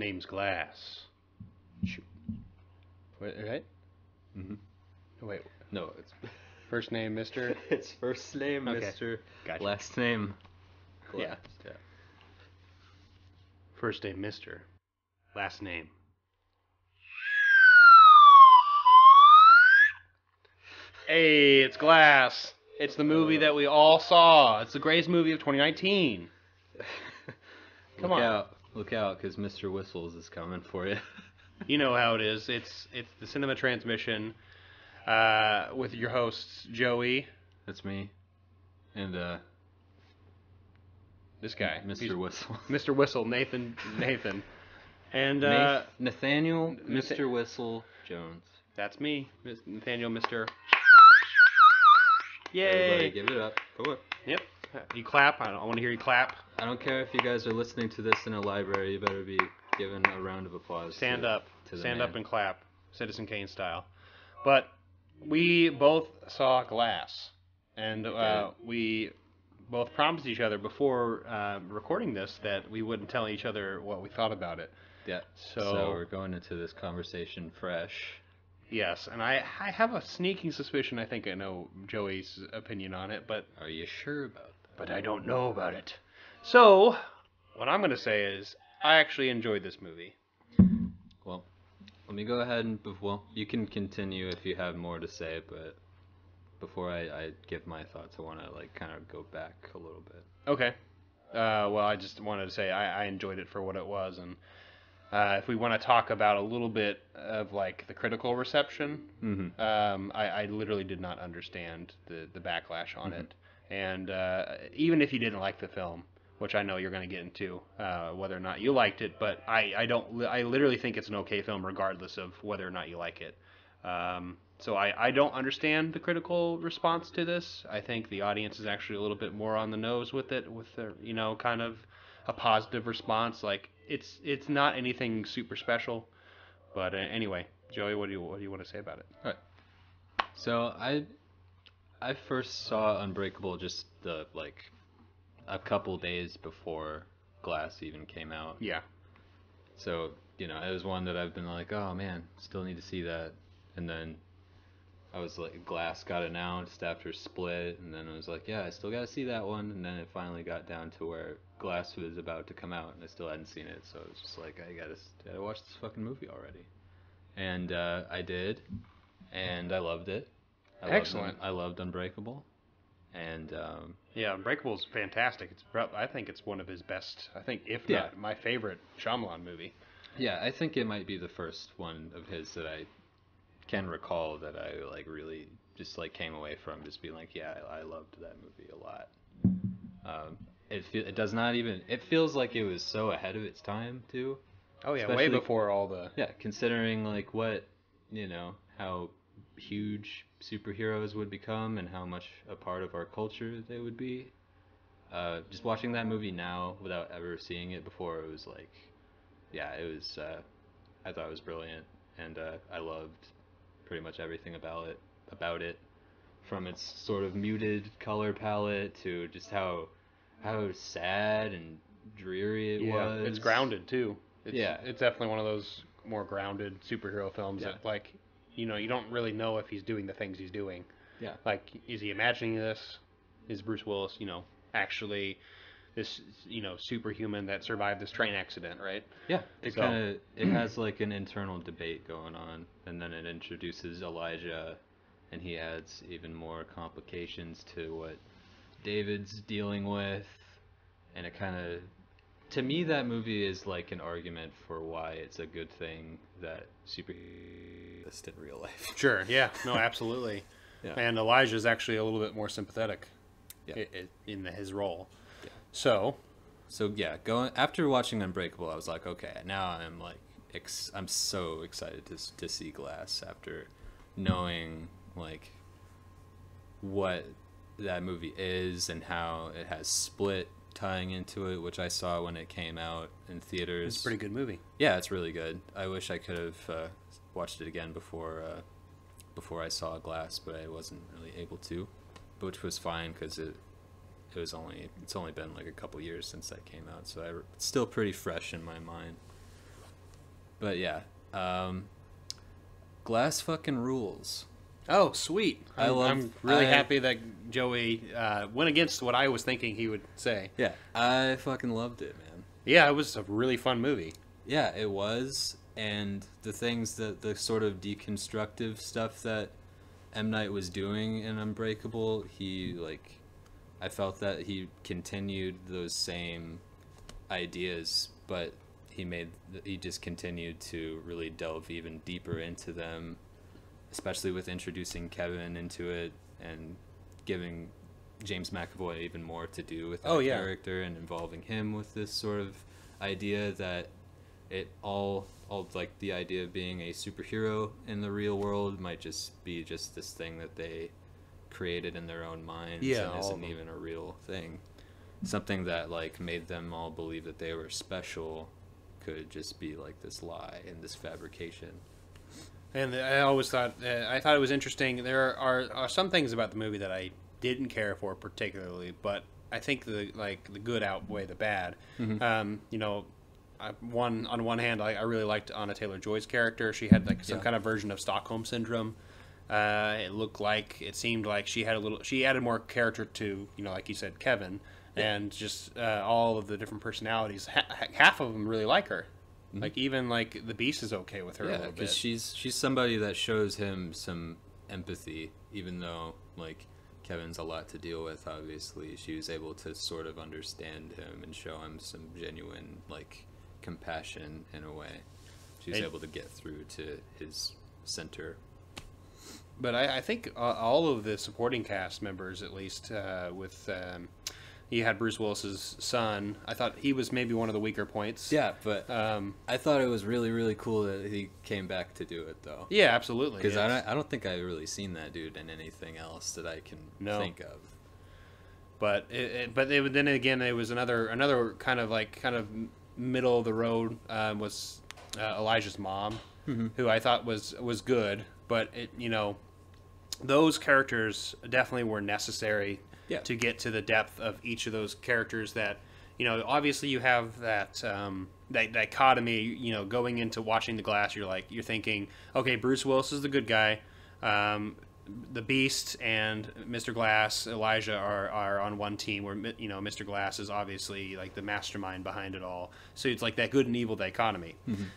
name's Glass. Shoot. Wait, right? Mhm. Wait, No, it's first name, Mister. it's first name Okay. Mr. Gotcha. Last name. Yeah. Glass. yeah. First name, Mister. Last name. Hey, it's Glass. It's the movie that we all saw. It's the greatest movie of 2019. Come Look on. out! Look out, because Mr. Whistles is coming for you. You know how it is. It's it's the cinema transmission uh, with your hosts Joey, That's me, and uh, this guy, Mr. He's- Whistle. Mr. Whistle, Nathan, Nathan, and uh, Nath- Nathaniel, Nath- Mr. Whistle Jones. that's me, Mis- Nathaniel. Everybody, Yay! give it up. Go on. Yep. You clap. I, don't, I want to hear you clap. I don't care if you guys are listening to this in a library. You better be given a round of applause. Stand to- up. to Stand man. up and clap, Citizen Kane style. But we both saw Glass, and uh, we both promised each other before uh, recording this that we wouldn't tell each other what we thought about it. Yeah. So, So, we're going into this conversation fresh. yes, and I I have a sneaking suspicion. I think I know Joey's opinion on it, but Are you sure about? But I don't know about it. So what I'm gonna say is I actually enjoyed this movie. Well, let me go ahead and well, you can continue if you have more to say, but before I, I give my thoughts, I want to like kind of go back a little bit. Okay. Uh, well, I just wanted to say I, I enjoyed it for what it was, and uh, if we want to talk about a little bit of like the critical reception, Mm-hmm. um, I, I literally did not understand the the backlash on it, and uh, even if you didn't like the film, which I know you're going to get into uh, whether or not you liked it, but I I don't I literally think it's an okay film regardless of whether or not you like it. Um, so I, I don't understand the critical response to this. I think the audience is actually a little bit more on the nose with it, with you know kind of a positive response. Like it's it's not anything super special, but uh, anyway, Joey, what do you what do you want to say about it? All right. So I I first saw Unbreakable just the like a couple days before Glass even came out. Yeah, So, you know, it was one that I've been like, oh man, still need to see that. And then I was like, Glass got announced after Split, and then I was like, yeah, I still got to see that one. And then it finally got down to where Glass was about to come out, and I still hadn't seen it. So it was just like, I gotta, gotta watch this fucking movie already. And uh, I did, and I loved it. I loved Excellent. I loved Unbreakable. And um, yeah, Unbreakable is fantastic. It's prob- I think it's one of his best. I think if Yeah. not my favorite Shyamalan movie. Yeah, I think it might be the first one of his that I can recall that I like really just like came away from just being like, yeah, I, I loved that movie a lot. Um, it fe- it does not even it feels like it was so ahead of its time too. Oh yeah, way before all the Yeah, considering like what you know how huge superheroes would become and how much a part of our culture they would be. Uh, just watching that movie now without ever seeing it before, it was like, yeah, it was. Uh, I thought it was brilliant, and uh, I loved pretty much everything about it. About it, from its sort of muted color palette to just how how sad and dreary it yeah, was. it's grounded too. It's, Yeah. it's definitely one of those more grounded superhero films Yeah. that like you know you don't really know if he's doing the things he's doing. Yeah. Like, is he imagining this? Is Bruce Willis, you know, actually this you know superhuman that survived this train accident, right? Yeah, it So- kind of it has like an internal debate going on, and then it introduces Elijah, and he adds even more complications to what David's dealing with, and it kind of, to me, that movie is like an argument for why it's a good thing that super exist in real life. Sure. Yeah. No, absolutely. Yeah. And Elijah's actually a little bit more sympathetic Yeah. i- i- in the, his role. Yeah. So, So yeah, going after watching Unbreakable, I was like, okay, now I'm like, ex- I'm so excited to to see Glass after knowing like what that movie is and how it has Split tying into it, which I saw when it came out in theaters. it's a pretty good movie. Yeah, it's really good. I wish I could have uh, watched it again before uh, before I saw Glass, but I wasn't really able to, which was fine because it it was only it's only been like a couple years since that came out, so I, it's still pretty fresh in my mind. But yeah, um, Glass fucking rules. Oh, sweet! I I'm, love- I'm really I- happy that Joey uh, went against what I was thinking he would say. Yeah, I fucking loved it, man. Yeah, it was a really fun movie. Yeah, it was, and the things that the sort of deconstructive stuff that M Night was doing in Unbreakable, he like, I felt that he continued those same ideas, but he made he just continued to really delve even deeper into them, especially with introducing Kevin into it and giving James McAvoy even more to do with that Oh, yeah. character and involving him with this sort of idea that it all all like the idea of being a superhero in the real world might just be just this thing that they created in their own minds Yeah, and isn't even a real thing. Something that like made them all believe that they were special could just be like this lie and this fabrication And I always thought uh, I thought it was interesting. There are, are some things about the movie that I didn't care for particularly, but I think the like the good outweigh the bad. Mhm. Um, you know, I, one on one hand, I, I really liked Anna Taylor Joy's character. She had like some Yeah. kind of version of Stockholm syndrome. Uh, it looked like it seemed like she had a little. She added more character to you know, like you said, Kevin, and just uh, all of the different personalities. Ha- half of them really like her. Like even like the Beast is okay with her a yeah little bit. because she's she's somebody that shows him some empathy even though like kevin's a lot to deal with obviously. She was able to sort of understand him and show him some genuine like compassion in a way. She was able to get through to his center. But I, I think uh, all of the supporting cast members, at least uh, with um, you had Bruce Willis's son. I thought he was maybe one of the weaker points. yeah but Um, i thought it was really really cool that he came back to do it though yeah, absolutely. because yeah. I, don't, I don't think i've really seen that dude in anything else that i can No. think of But it, it, but it, then again, it was another another kind of like kind of middle of the road um, was uh, Elijah's mom, Mhm. who I thought was was good, but it you know those characters definitely were necessary Yeah. to get to the depth of each of those characters that you know obviously you have that um, that dichotomy you know going into watching the glass you're like you're thinking okay Bruce Willis is the good guy um, the Beast and Mr. Glass Elijah are, are on one team where you know Mr. Glass is obviously like the mastermind behind it all so it's like that good and evil dichotomy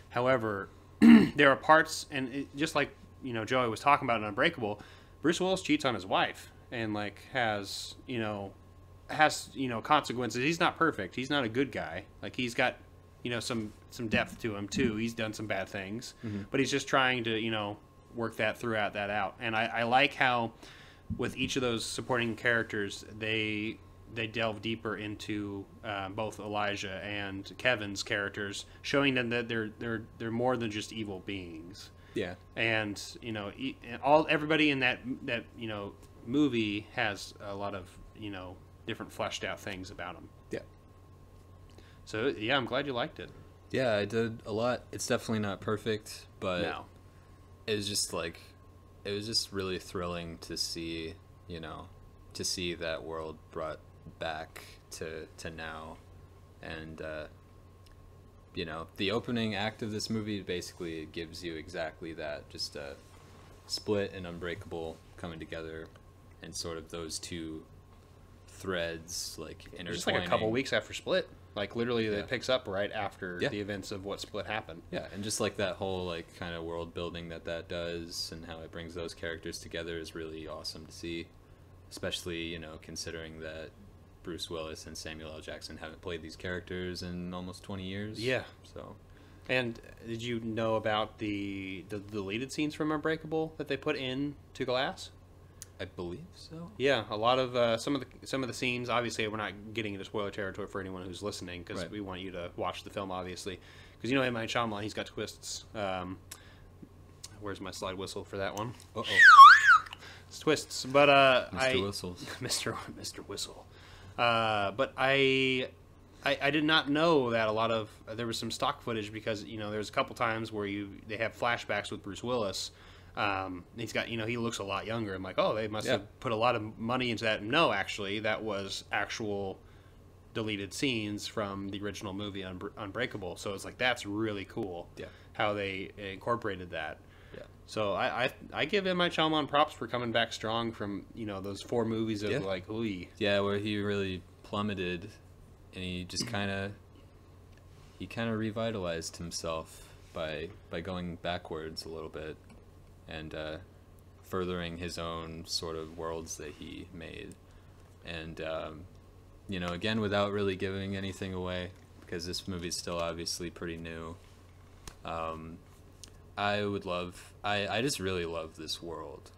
however there are parts and it, just like you know Joey was talking about in Unbreakable Bruce Willis cheats on his wife and like has you know has you know consequences. He's not perfect. He's not a good guy. Like he's got you know some some depth to him too. He's done some bad things, but he's just trying to you know work that throughout that out. And I, I like how with each of those supporting characters they they delve deeper into uh, both Elijah and Kevin's characters, showing them that they're they're they're more than just evil beings yeah and you know all everybody in that that you know movie has a lot of you know different fleshed out things about them yeah. So yeah i'm glad you liked it. Yeah i did a lot. It's definitely not perfect but no. it was just like it was just really thrilling to see you know to see that world brought back to to now. And uh you know the opening act of this movie basically gives you exactly that just a split and unbreakable coming together and sort of those two threads like intertwining just like a couple weeks after split like literally Yeah. it picks up right after Yeah. the events of what split happened Yeah, and just like that whole like kind of world building that that does, and how it brings those characters together is really awesome to see. Especially you know considering that Bruce Willis and Samuel L. Jackson haven't played these characters in almost twenty years. Yeah. So and did you know about the the deleted scenes from unbreakable that they put in to glass I believe so. Yeah, a lot of uh, some of the some of the scenes. Obviously, we're not getting into spoiler territory for anyone who's listening because Right. we want you to watch the film. Obviously, because you know M Night Shyamalan, he's got twists. Um, where's my slide whistle for that one? Uh It's twists, but uh, oh, I Mr. Whistles. Mr. Mr. Whistle. Uh, but I, I I did not know that a lot of there was some stock footage because you know there's a couple times where you they have flashbacks with Bruce Willis. Um, he's got you know he looks a lot younger. I'm like, oh, they must Yeah. have put a lot of money into that. No, actually, that was actual deleted scenes from the original movie Unbr- Unbreakable. So it's like that's really cool. Yeah. How they incorporated that. Yeah. So I, I I give M. Night Shyamalan props for coming back strong from you know those four movies of Yeah. like ooh Yeah, where he really plummeted, and he just kind of he kind of revitalized himself by by going backwards a little bit, and uh, furthering his own sort of worlds that he made, and um, you know, again, without really giving anything away, because this movie's still obviously pretty new. Um, I would love. I I just really love this world,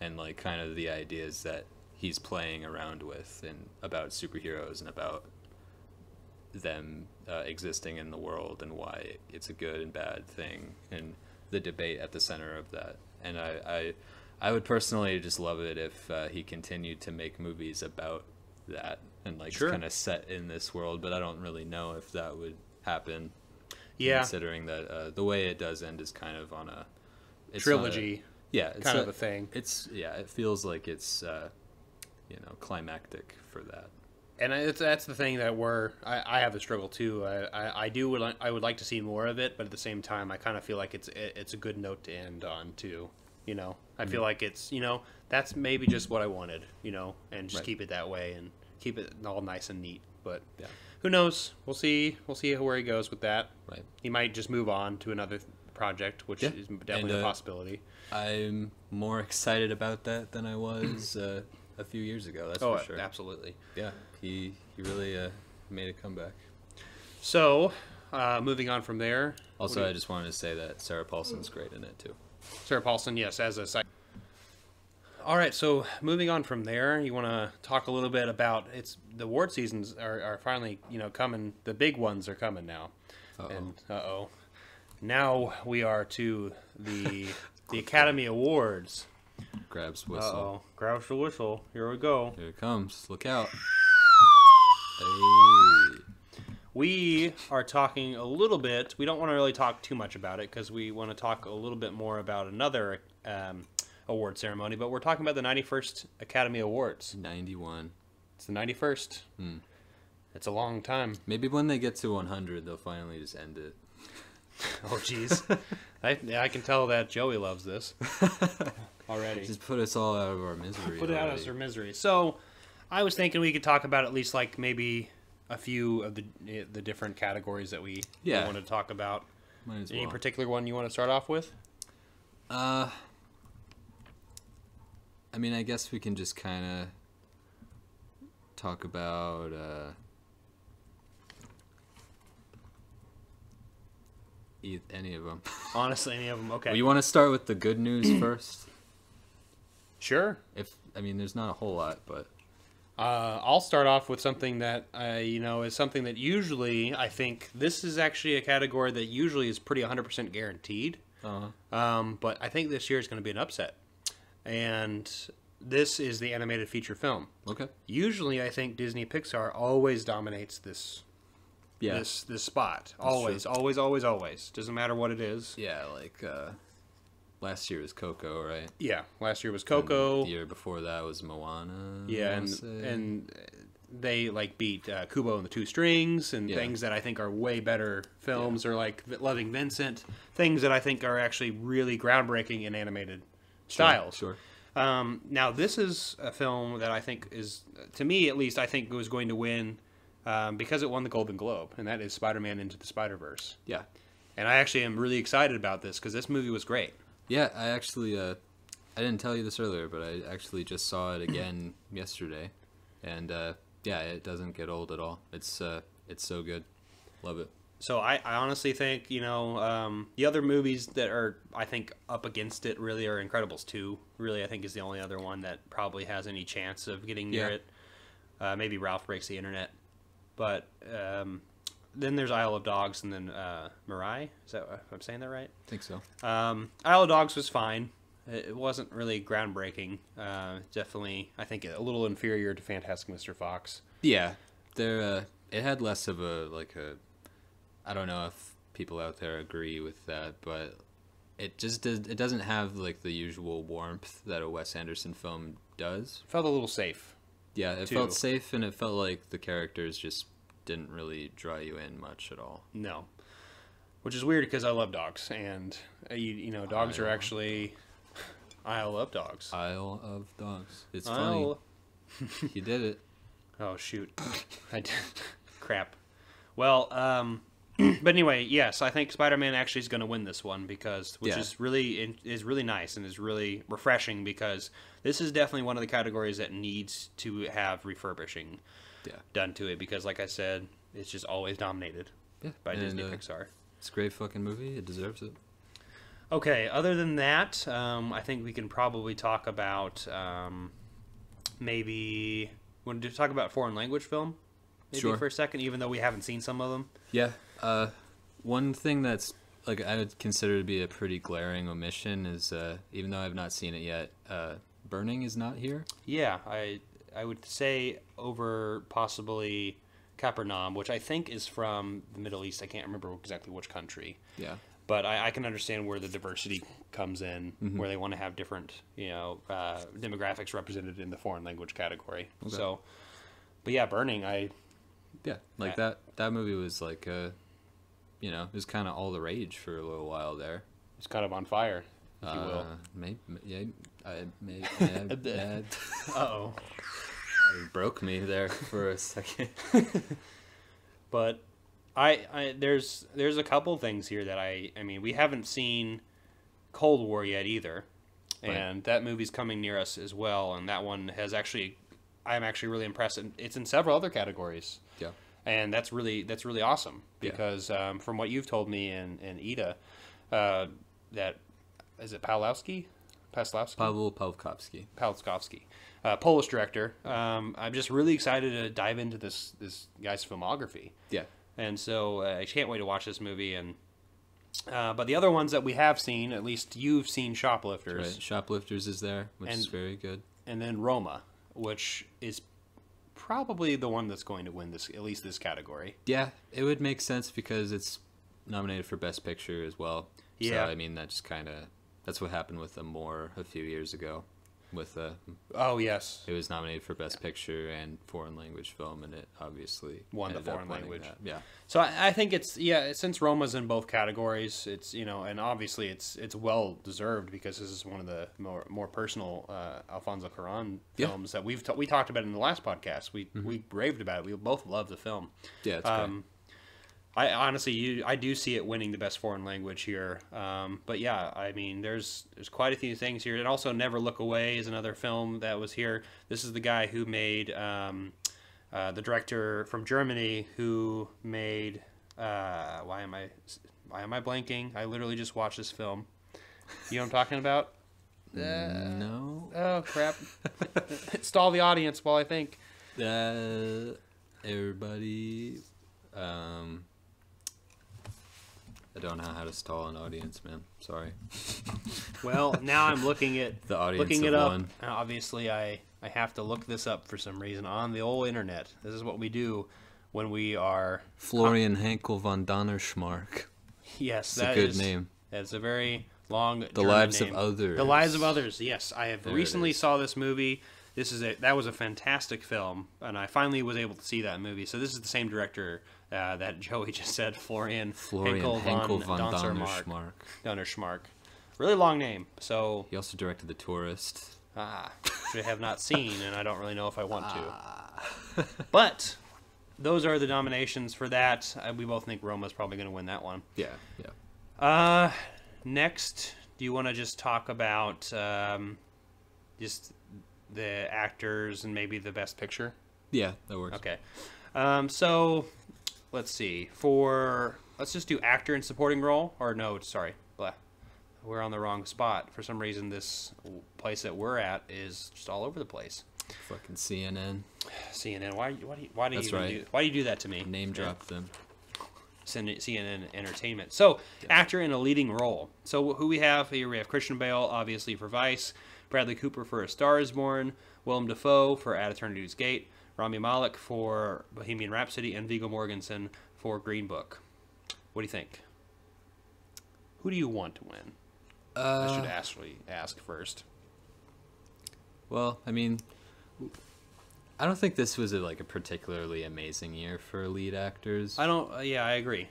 and like kind of the ideas that he's playing around with, and about superheroes and about them uh, existing in the world and why it's a good and bad thing, and the debate at the center of that. And I I, I would personally just love it if uh, he continued to make movies about that and like Sure. kind of set in this world. But I don't really know if that would happen yeah considering that uh, the way it does end is kind of on a it's not a- trilogy yeah, it's kind a, of a thing. It's yeah, it feels like it's uh, you know climactic for that. And it's, that's the thing that we're I, I have a struggle too. I, I, I do would li- I would like to see more of it, but at the same time, I kind of feel like it's it, it's a good note to end on too. You know, I feel like it's you know that's maybe just what I wanted. You know, and just Right. keep it that way and keep it all nice and neat. But Yeah. who knows? We'll see. We'll see where he goes with that. Right. He might just move on to another project, which Yeah. is definitely And, a uh, possibility. I'm more excited about that than I was uh, a few years ago. That's Oh, for sure. absolutely. Yeah, he he really uh, made a comeback. So, uh, moving on from there. Also, I you- just wanted to say that Sarah Paulson's great in it too. Sarah Paulson, yes, as a side. All right, so moving on from there, you want to talk a little bit about it's the award seasons are, are finally you know coming. The big ones are coming now, Uh-oh. and uh oh, now we are to the the Academy Awards. Grabs Uh whistle. oh, grab the whistle. Here we go. Here it comes. Look out. Hey. We are talking a little bit. We don't want to really talk too much about it because we want to talk a little bit more about another um, award ceremony. But we're talking about the 91st Academy Awards. 91. It's the 91st. Hmm. It's a long time. Maybe when they get to 100, they'll finally just end it. Oh, jeez. I, I can tell that Joey loves this already. Just put us all out of our misery. Put it out as our misery. So, I was thinking we could talk about at least like maybe a few of the the different categories that we Yeah. wanted to talk about. Might as Any well. particular one you want to start off with? Uh, I mean, I guess we can just kind of talk about. Uh, any of them. Honestly, any of them? Okay. you want to start with the good news first? Sure. If I mean, there's not a whole lot, but Uh, I'll start off with something that uh, you know is something that usually I think this is actually a category that usually is pretty 100% guaranteed. Uh-huh. Um, but I think this year is going to be an upset, and this is the animated feature film. okay. Usually, I think Disney Pixar always dominates this Yeah. this this spot. Always, always, always, always. Doesn't matter what it is. Yeah, like uh, last year was Coco, right? Yeah. Last year was And Coco. The year before that was Moana. Yeah, and say. and they like beat uh, Kubo and the Two Strings and Yeah. things that I think are way better films, or like Loving Vincent, things that I think are actually really groundbreaking in animated Sure, styles. Sure. Um, now, this is a film that I think is, to me at least, I think was going to win um, because it won the Golden Globe, and that is Spider-Man Into the Spider-Verse. Yeah. And I actually am really excited about this because this movie was great. Yeah, I actually uh, I didn't tell you this earlier, but I actually just saw it again yesterday, and uh, yeah, it doesn't get old at all. It's uh, it's so good, love it. So I, I honestly think you know um, the other movies that are I think up against it really are Incredibles two. Really, I think is the only other one that probably has any chance of getting near Yeah. it. Uh, maybe Ralph breaks the internet, but um, then there's Isle of Dogs, and then uh, Mirai. Is that I'm saying that right? I think so. Um, Isle of Dogs was fine. It wasn't really groundbreaking. Uh, definitely, I think a little inferior to Fantastic Mr. Fox. Yeah, there. Uh, it had less of a like a. I don't know if people out there agree with that, but it just does. It doesn't have like the usual warmth that a Wes Anderson film does. Felt a little safe. Yeah, it Too. felt safe and it felt like the characters just didn't really draw you in much at all. No, which is weird because I love dogs, and uh, you, you know, dogs are actually. I love dogs. Isle of Dogs. It's funny. Isle- You did it. Oh shoot, I did. Crap. Well, um, but anyway, yes, I think Spider-Man actually is going to win this one because, which Yeah. is really is really nice and is really refreshing because this is definitely one of the categories that needs to have refurbishing Yeah. done to it because, like I said, it's just always dominated Yeah. by and, Disney uh, Pixar. It's a great fucking movie. It deserves it. Okay, other than that, um, I think we can probably talk about um, maybe want to talk about foreign language film maybe Sure. for a second, even though we haven't seen some of them. Yeah. Uh, one thing that's like I would consider to be a pretty glaring omission is uh, even though I've not seen it yet, uh, Burning is not here. Yeah, I I would say over possibly Capernaum, which I think is from the Middle East. I can't remember exactly which country, Yeah. but I, I can understand where the diversity comes in, Mm-hmm. where they want to have different you know uh, demographics represented in the foreign language category. Okay. So, but yeah, Burning, I Yeah. Like Uh, that. That movie was like uh, you know, it was kind of all the rage for a little while there. It's kind of on fire, if you will. Uh, may, may- yeah, I, may, Uh oh. It broke me there for a second. but I, I there's there's a couple things here that I I mean we haven't seen Cold War yet either, Right. and that movie's coming near us as well, and that one has actually I'm actually really impressed. And it's in several other categories, Yeah. and that's really that's really awesome Yeah. because um, from what you've told me and and Ida, uh, that is it Pawlowski, Paslowski, Pavel Pavkovsky. Palskovsky, uh, Polish director. Um, I'm just really excited to dive into this this guy's filmography, Yeah. and so uh, I can't wait to watch this movie. And uh, but the other ones that we have seen, at least you've seen, Shoplifters, Right. Shoplifters is there, which is And- very good. and then Roma, which is probably the one that's going to win this at least this category. Yeah, it would make sense because it's nominated for Best Picture as well. Yeah. So, I mean, that just kind of that's what happened with Amore a few years ago. With uh, Oh yes, it was nominated for Best Picture and foreign language film, and it obviously Won the foreign language. that. Yeah, So I, I think it's yeah. Since Roma's in both categories, it's you know, and obviously it's it's well deserved because this is one of the more more personal uh, Alfonso Cuarón Yeah. films that we've we talked about in the last podcast. We we raved about it. We both love the film. yeah, it's Um, I honestly, you, I do see it winning the best foreign language here. Um, but yeah, I mean, there's there's quite a few things here, and also Never Look Away is another film that was here. This is the guy who made um, uh, the director from Germany who made. Uh, why am I why am I blanking? I literally just watched this film. You know what I'm talking about? great. no, Oh crap! Stall the audience while I think. uh, everybody. Um, I don't know how to stall an audience, man. Sorry. Well, now I'm looking at The audience looking it up. one. Now, uh, obviously, I I have to look this up for some reason on the old internet. This is what we do when we are. Florian Henckel von Donnerschmark. Yes, It's a good is- name. That's a very long. The German Lives name. of Others. The lives of others. Yes, I have There recently saw this movie. This is a that was a fantastic film, and I finally was able to see that movie. So this is the same director uh, that Joey just said, Florian, Florian Henckel, Henckel von, von Donnerschmark. Donnerschmark. Really long name. So He also directed The Tourist. Ah, which I have not seen, and I don't really know if I want to. Ah. but those are the nominations for that. Uh, we both think Roma's probably going to win that one. Yeah, yeah. Uh, next, do you want to just talk about um, just the actors and maybe the best picture? Yeah, that works. Okay. Um, so let's see. For let's just do actor and supporting role, or no, sorry, blah. We're on the wrong spot. For some reason, this place that we're at is just all over the place. Fucking CNN. CNN. Why? Why do you? Why do you? That's even right. do, why do you do that to me? Name drop them. CNN Entertainment. So, actor in a leading role. So, who we have here? We have Christian Bale, obviously for Vice. Bradley Cooper for A Star Is Born. Willem Dafoe for At Eternity's Gate. Rami Malek for Bohemian Rhapsody, and Viggo Mortensen for Green Book. What do you think? Who do you want to win? I should Uh, actually ask first. well, I mean, I don't think this was a, like a particularly amazing year for lead actors. I don't. Uh, yeah, I agree.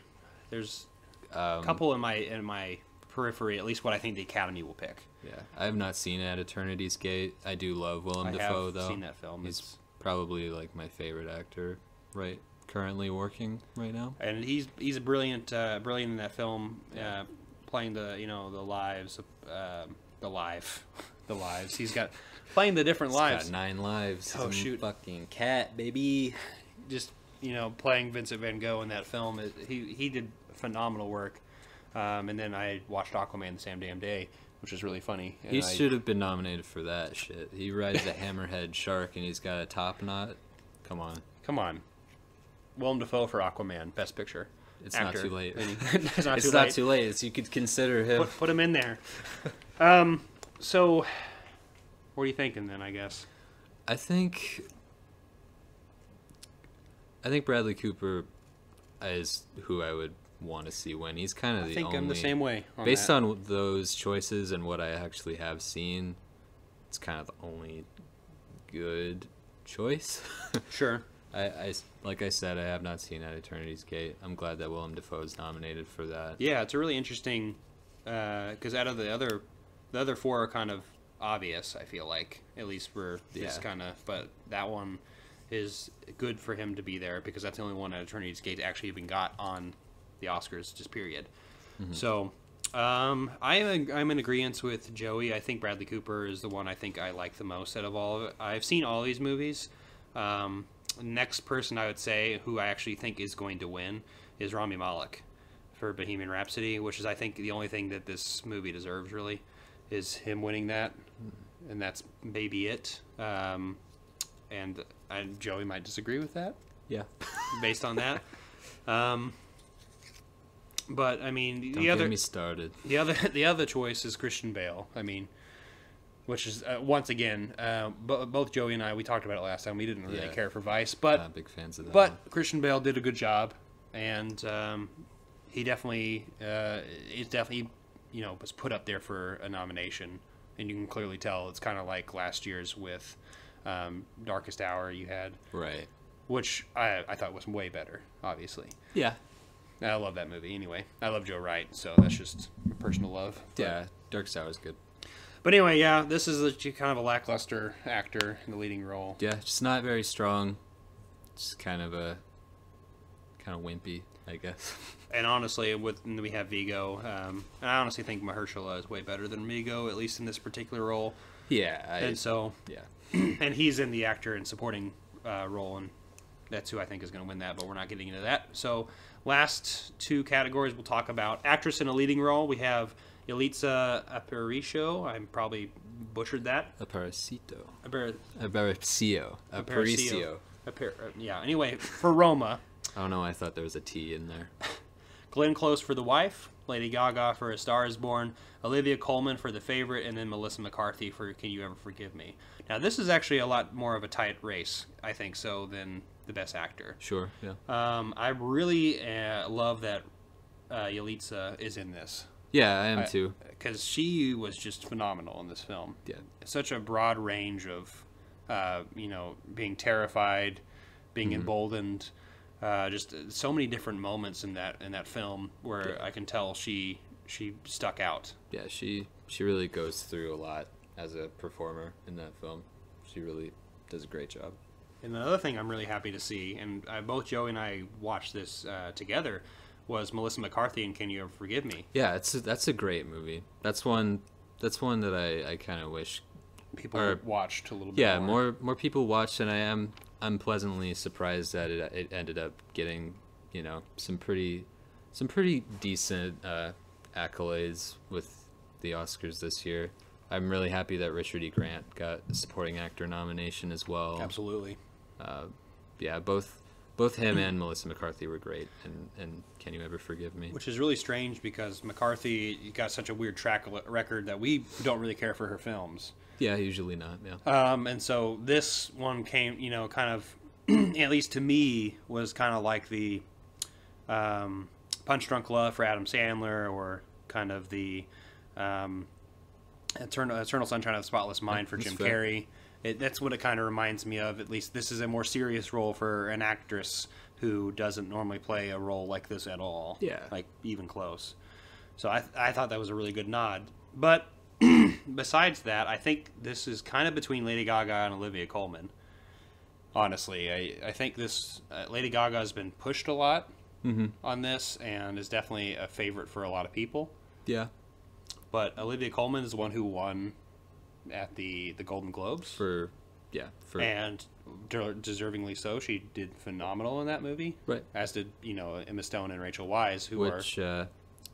There's Um, a couple in my in my periphery, at least what I think the Academy will pick. Yeah, I have not seen At Eternity's Gate. I do love Willem I Dafoe have though. seen that film. He's It's, probably like my favorite actor, right? Currently working right now. and he's he's a brilliant uh, brilliant in that film, uh, playing the you know the lives, uh, the life, the lives. He's got playing the different He's lives. got nine lives. Oh, shoot. fucking cat, baby. just you know playing Vincent Van Gogh in that film. It, he he did phenomenal work. Um, and then I watched Aquaman the same damn day, which was really funny. And He I- should have been nominated for that shit. He rides a hammerhead shark and he's got a top knot. Come on. Come on, Willem Dafoe for Aquaman, Best Picture. It's Actor. not too late. It's not it's too not late. too late. It's, you could consider him. Put, put him in there. um, so, what are you thinking then? I guess. I think I think Bradley Cooper is who I would want to see win. He's kind of I the think only I'm the same way. On based that. on those choices and what I actually have seen. It's kind of the only good choice. sure. I like I said, I have not seen At Eternity's Gate. I'm glad that Willem Dafoe is nominated for that. Yeah, it's a really interesting uh, because out of the other, the other four are kind of obvious. I feel like at least for this Yeah. kind of, but that one is good for him to be there because that's the only one at Eternity's Gate actually even got on the Oscars, just period. So. Um, I am I'm in agreement with Joey. I think Bradley Cooper is the one I think I like the most out of all of it. I've seen all these movies. Um, next person I would say who I actually think is going to win is Rami Malek for Bohemian Rhapsody, which is I think the only thing that this movie deserves really is him winning that, and that's maybe it. Um, and I, Joey might disagree with that Yeah. based on that. Um, but I mean, Don't the other me started. the other the other choice is Christian Bale. I mean, which is uh, once again, uh, bo- both Joey and I we talked about it last time. We didn't really Yeah. care for Vice, but Not big fans of that. but one. Christian Bale did a good job, and um, he definitely uh, it definitely you know was put up there for a nomination, and you can clearly tell it's kind of like last year's with um, Darkest Hour. You had right. which I I thought was way better, obviously. Yeah. I love that movie anyway. I love Joe Wright, so that's just personal love. But- Yeah. Dark Star is good. But anyway, yeah, this is a, kind of a lackluster actor in the leading role. Yeah, just not very strong. Just kind of a kind of wimpy, I guess. And honestly, with and we have Viggo, um, and I honestly think Mahershala is way better than Viggo, at least in this particular role. yeah, I, and so, yeah. and he's in the actor and supporting uh, role, and that's who I think is going to win that. But we're not getting into that. So, last two categories we'll talk about: actress in a leading role. We have Yalitza Aparicio. I'm probably butchered that. Aparecito. Apar- Aparicio. Aparicio. Apar- yeah. Anyway, for Roma. I don't know. I thought there was a T in there. Glenn Close for The Wife, Lady Gaga for A Star Is Born, Olivia Colman for The Favorite, and then Melissa McCarthy for Can You Ever Forgive Me. Now, this is actually a lot more of a tight race, I think so, than the Best Actor. Sure. Yeah. Um, I really uh, love that uh, Yalitza is in this Yeah, I am I- too. because she was just phenomenal in this film. Yeah. Such a broad range of, uh, you know, being terrified, being Mm-hmm. emboldened, uh, just so many different moments in that in that film where Yeah. I can tell she she stuck out. Yeah, she she really goes through a lot as a performer in that film. She really does a great job. And another thing I'm really happy to see, and uh, both Joey and I watched this uh, together, was Melissa McCarthy and Can You Ever Forgive Me? Yeah, it's a, that's a great movie. That's one that's one that I, I kind of wish People Or- watched a little bit yeah more. more more people watched and I am I'm pleasantly surprised that it it ended up getting you know some pretty some pretty decent uh, accolades with the Oscars this year. I'm really happy that Richard E. Grant got a supporting actor nomination as well. Absolutely. Uh, yeah, both both him and Melissa McCarthy were great. And and Can You Ever Forgive Me? Which is really strange because McCarthy got such a weird track record that we don't really care for her films. Yeah, usually not. Yeah. Um, and so this one came, you know, kind of, at least to me, was kind of like the um, Punch Drunk Love for Adam Sandler, or kind of the um, Eternal, Eternal Sunshine of the Spotless Mind for that's Jim fair. Carrey. It, that's what it kind of reminds me of. At least this is a more serious role for an actress who doesn't normally play a role like this at all. Yeah. like even close. So I I thought that was a really good nod. But besides that, I think this is kind of between Lady Gaga and Olivia Colman. Honestly, I I think this uh, Lady Gaga has been pushed a lot Mm-hmm. on this and is definitely a favorite for a lot of people. Yeah. But Olivia Colman is the one who won at the the Golden Globes, For yeah for and de- deservingly so. She did phenomenal in that movie, right. as did you know Emma Stone and Rachel Weisz, who Which uh,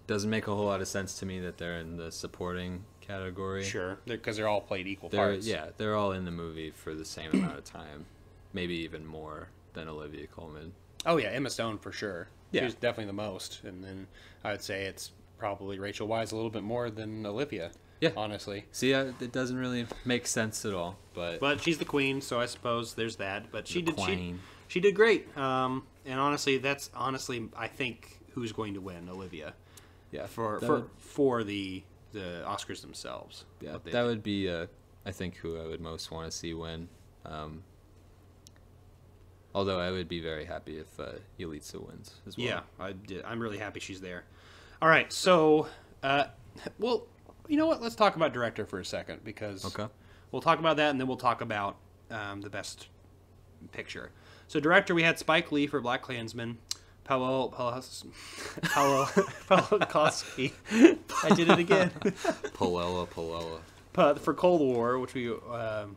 doesn't make a whole lot of sense to me that they're in the supporting category. sure because they're, all played equal They're parts. yeah they're all in the movie for the same amount of time, maybe even more than Olivia Colman. Oh yeah, Emma Stone for sure. Yeah. She's definitely the most, and then I would say it's probably Rachel Weisz a little bit more than Olivia. Yeah. honestly. See, uh, it doesn't really make sense at all. But, But she's the queen, so I suppose there's that. But she The did she, queen. she did great. Um, and honestly, that's honestly I think who's going to win Olivia yeah, for for would- for the the Oscars themselves. yeah that did. would be uh, I think who I would most want to see win. Um, although I would be very happy if uh, Yalitza wins as well. Yeah, I did. I'm really happy she's there. All right, so uh, well, you know what? Let's talk about director for a second because Okay. we'll talk about that and then we'll talk about um, the best picture. So director, we had Spike Lee for Black Klansman. Paolo Paolo Paolo. I did it again. Palella, Palella. But for Cold War, which we um,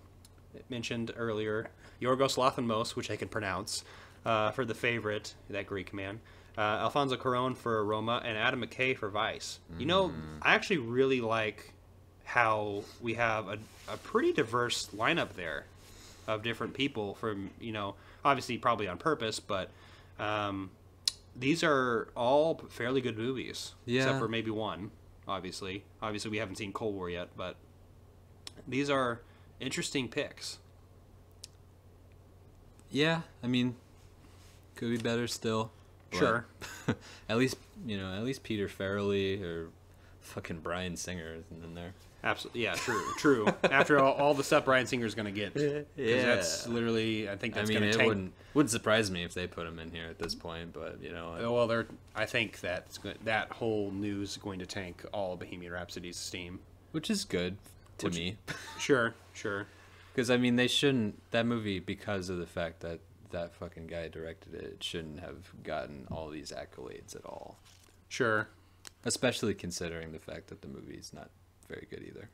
mentioned earlier, Yorgos Lanthimos, which I can pronounce, uh, for the favorite, that Greek man, uh, Alfonso Cuarón for Roma, and Adam McKay for Vice. You know, I actually really like how we have a, a pretty diverse lineup there of different people from, you know, obviously probably on purpose, but um, these are all fairly good movies, Yeah. except for maybe one. Obviously, obviously we haven't seen Cold War yet, but these are interesting picks. Yeah, I mean, could be better still. Sure. at least you know, at least Peter Farrelly or fucking Bryan Singer isn't in there. Absolutely, yeah, true, true. After all, all the stuff Bryan Singer's gonna get, 'Cause that's literally, I think I that's mean, gonna it tank. wouldn't wouldn't surprise me if they put him in here at this point, but you know, Well, they're, I think that's that whole news is going to tank all Bohemian Rhapsody's steam. which is good to Which- me Sure, sure. because I mean, they shouldn't that movie because of the fact that that fucking guy directed it, it shouldn't have gotten all these accolades at all. Sure. Especially considering the fact that the movie's not very good either.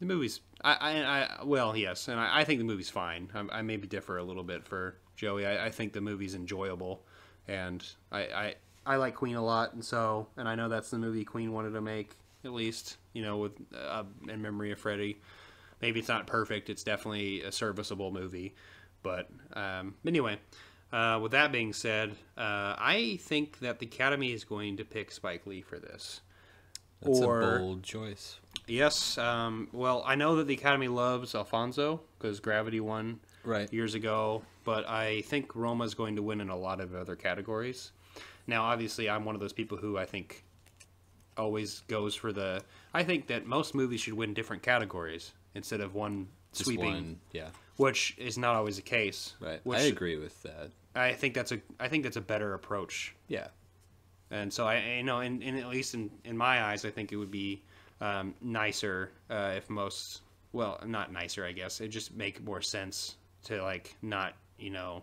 The movie's, I, I, I well, yes, and I, I think the movie's fine. I, I maybe differ a little bit for Joey. I, I think the movie's enjoyable, and I, I, I like Queen a lot, and so, and I know that's the movie Queen wanted to make, at least, you know, with uh, in memory of Freddie. Maybe it's not perfect. It's definitely a serviceable movie, but um, anyway. Uh, with that being said, uh, I think that the Academy is going to pick Spike Lee for this. That's Or- a bold choice. Yes. Um, well, I know that the Academy loves Alfonso because Gravity won Right. years ago, but I think Roma is going to win in a lot of other categories. Now, obviously, I'm one of those people who I think always goes for the. I think that most movies should win different categories instead of one Just sweeping, one. Yeah. Which is not always the case. Right. Which I agree with that. I think that's a. I think that's a better approach Yeah. and so I, you know, in, in at least in, in my eyes, I think it would be um, nicer uh, if most, well, not nicer, I guess. It just make more sense to like not, you know,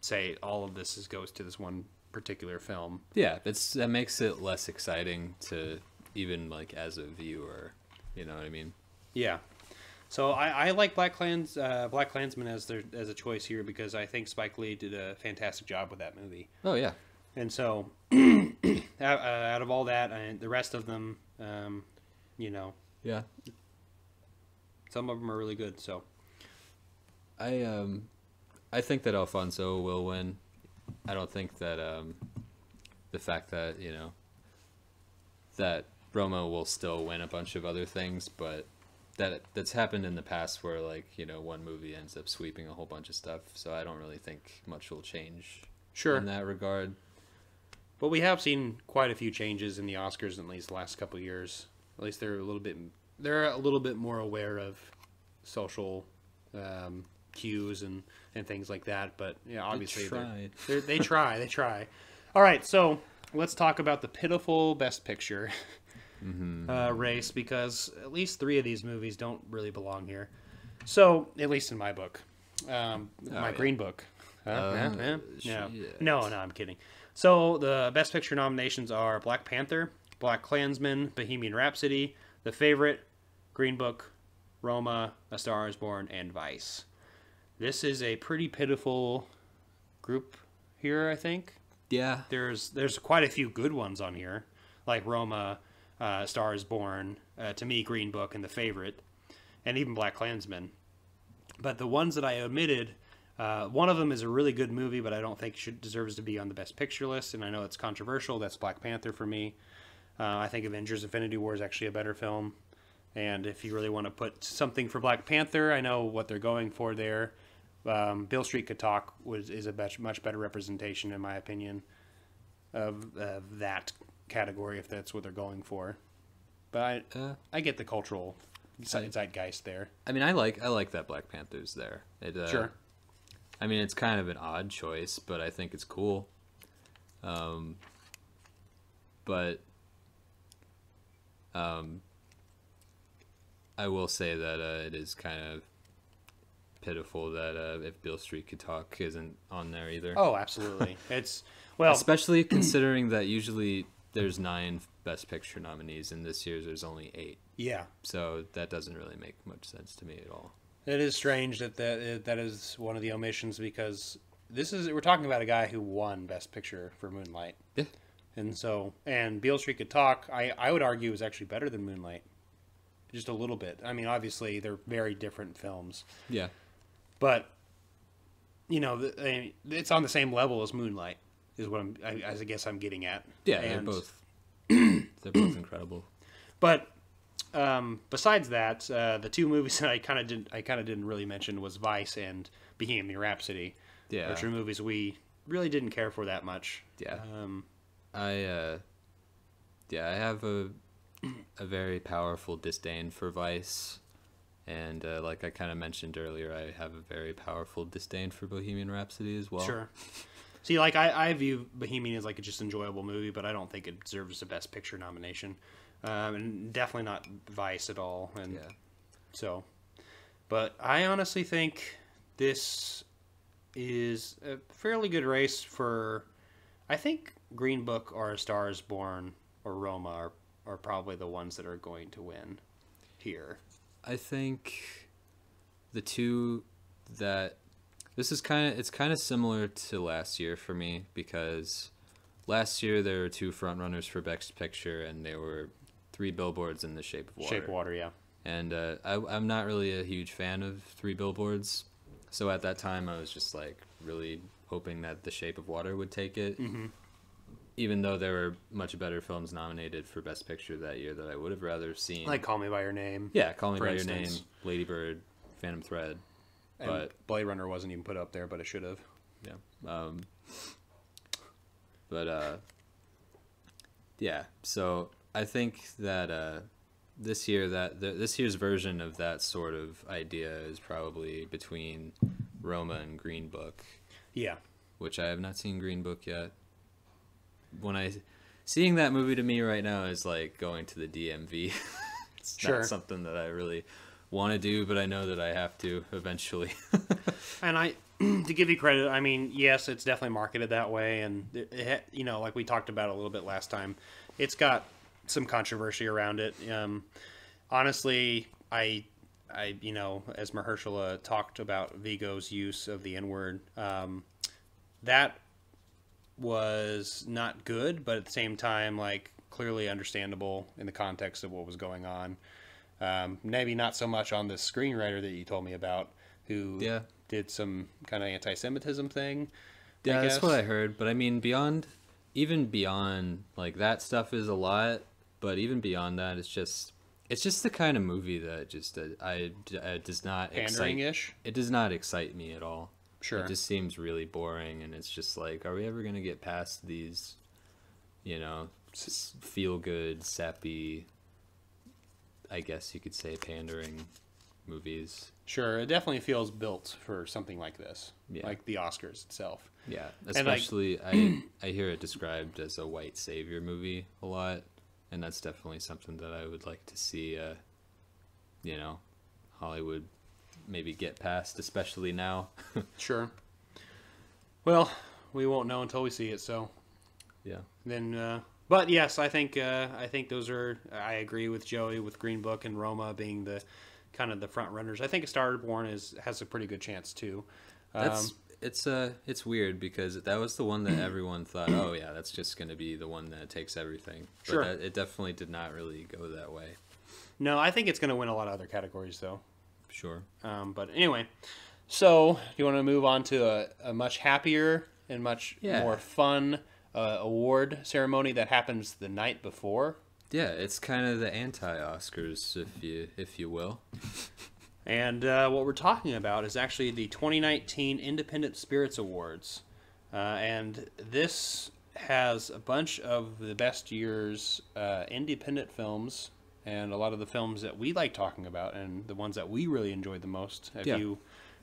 say all of this is goes to this one particular film. Yeah, that's that makes it less exciting to even like as a viewer. You know what I mean? Yeah. So I, I like Black Clans, uh, Black Klansman as their as a choice here because I think Spike Lee did a fantastic job with that movie. Oh yeah. And so, out, uh, out of all that, and the rest of them, um, you know, Yeah. some of them are really good. So I um I think that Alfonso will win. I don't think that um the fact that, you know, that Roma will still win a bunch of other things, but that that's happened in the past where like, you know, one movie ends up sweeping a whole bunch of stuff, so I don't really think much will change sure. in that regard. But we have seen quite a few changes in the Oscars in these last couple of years. At least they're a little bit they're a little bit more aware of social um, cues and and things like that. But yeah, obviously tried. they're- they try, they try. All right, so let's talk about the pitiful Best Picture uh, race because at least three of these movies don't really belong here. So at least in my book, um, my yeah. Green Book. Huh? Uh, Yeah, yeah, yeah. No, no, I'm kidding. So the Best Picture nominations are Black Panther, Black Klansman, Bohemian Rhapsody, The Favorite, Green Book, Roma, A Star Is Born, and Vice. This is a pretty pitiful group here, I think. Yeah. There's there's quite a few good ones on here, like Roma, uh, Born, uh, to me Green Book, and The Favorite, and even Black Klansman. But the ones that I omitted, uh, one of them is a really good movie, but I don't think should deserves to be on the Best Picture list, and I know it's controversial. That's Black Panther for me. Uh, I think Avengers: Infinity War is actually a better film. And if you really want to put something for Black Panther, I know what they're going for there. Um, Beale Street Could Talk was is a much much better representation, in my opinion, of, of that category if that's what they're going for. But I, Uh, I get the cultural ze- zeitgeist there. I mean, I like I like that Black Panther's there. It, uh, Sure. I mean, it's kind of an odd choice, but I think it's cool. Um, but um, I will say that uh, it is kind of pitiful that uh, if Beale Street could talk isn't on there either. Oh, absolutely. it's well, Especially considering that usually there's nine Best Picture nominees, and this year's there's only eight. yeah. So that doesn't really make much sense to me at all. It is strange that that that is one of the omissions because this is we're talking about a guy who won Best Picture for Moonlight. Yeah. And so, and Beale Street Could Talk, I, I would argue is actually better than Moonlight. Just a little bit. I mean, obviously, they're very different films. Yeah. But, you know, it's on the same level as Moonlight, is what I'm, I, I guess I'm getting at. Yeah, And- they're both they're both incredible. But um, besides that, uh, the two movies that I kind of didn't, I kind of didn't really mention was Vice and Bohemian Rhapsody, Yeah. which are movies we really didn't care for that much. Yeah. Um, I uh yeah, I have a a very powerful disdain for Vice. And uh, like I kind of mentioned earlier, I have a very powerful disdain for Bohemian Rhapsody as well. Sure. See, like I, I view Bohemian as like a just enjoyable movie, but I don't think it deserves a Best Picture nomination, um, and definitely not Vice at all. And Yeah. so, but I honestly think this is a fairly good race for. I think Green Book or A Star Is Born or Roma are, are probably the ones that are going to win here. I think the two that this is kind of it's kind of similar to last year for me because last year there were two frontrunners for Best Picture and they were Three Billboards in the Shape of Water. Shape of Water, yeah. and uh, I, I'm not really a huge fan of Three Billboards, so at that time I was just like really hoping that The Shape of Water would take it, Mm-hmm. even though there were much better films nominated for Best Picture that year that I would have rather seen. Like Call Me by Your Name. yeah, Call Me by instance. Your Name, Lady Bird, Phantom Thread, And but Blade Runner wasn't even put up there, but it should have. yeah, um, but uh, yeah. So I think that uh, this year that the, this year's version of that sort of idea is probably between Roma and Green Book, Yeah. which I have not seen Green Book yet. When I seeing that movie to me right now is like going to the DMV. it's Sure. not something that I really want to do, but I know that I have to eventually. And I, to give you credit, I mean, yes, it's definitely marketed that way, and it, it, you know, like we talked about a little bit last time, it's got some controversy around it. Um, honestly, I, I, you know, as Mahershala talked about Viggo's use of the N word, um, that was not good, but at the same time, like clearly understandable in the context of what was going on. Um, maybe not so much on the screenwriter that you told me about, who Yeah. did some kind of anti-Semitism thing. Yeah, that's what. I heard. But I mean, beyond, even beyond like that stuff is a lot. But even beyond that, it's just, it's just the kind of movie that just uh, I uh, does not excite. Pandering-ish. It does not excite me at all. Sure. It just seems really boring, and it's just like, are we ever gonna get past these, you know, feel good, sappy, I guess you could say pandering movies. Sure, it definitely feels built for something like this, Yeah. like the Oscars itself. Yeah, like- especially I I hear it described as a white savior movie a lot, and that's definitely something that I would like to see. Uh, you know, Hollywood maybe get past, especially now. Sure. Well, we won't know until we see it. So yeah, then, uh, but yes, I think uh, I think those are. I agree with Joey with Green Book and Roma being the kind of the front runners. I think A Star is Born is has a pretty good chance too. that's Um, it's uh it's weird because that was the one that everyone thought, oh yeah, that's just gonna be the one that takes everything. But Sure. that, it definitely did not really go that way. no, I think it's going to win a lot of other categories though. Sure. Um, but anyway, so do you want to move on to a, a much happier and much Yeah. more fun uh, award ceremony that happens the night before. Yeah, it's kind of the anti-Oscars, if you if you will. And uh, what we're talking about is actually the 2019 Independent Spirits Awards. Uh, and this has a bunch of the best year's uh, independent films and a lot of the films that we like talking about and the ones that we really enjoyed the most. If Yeah. you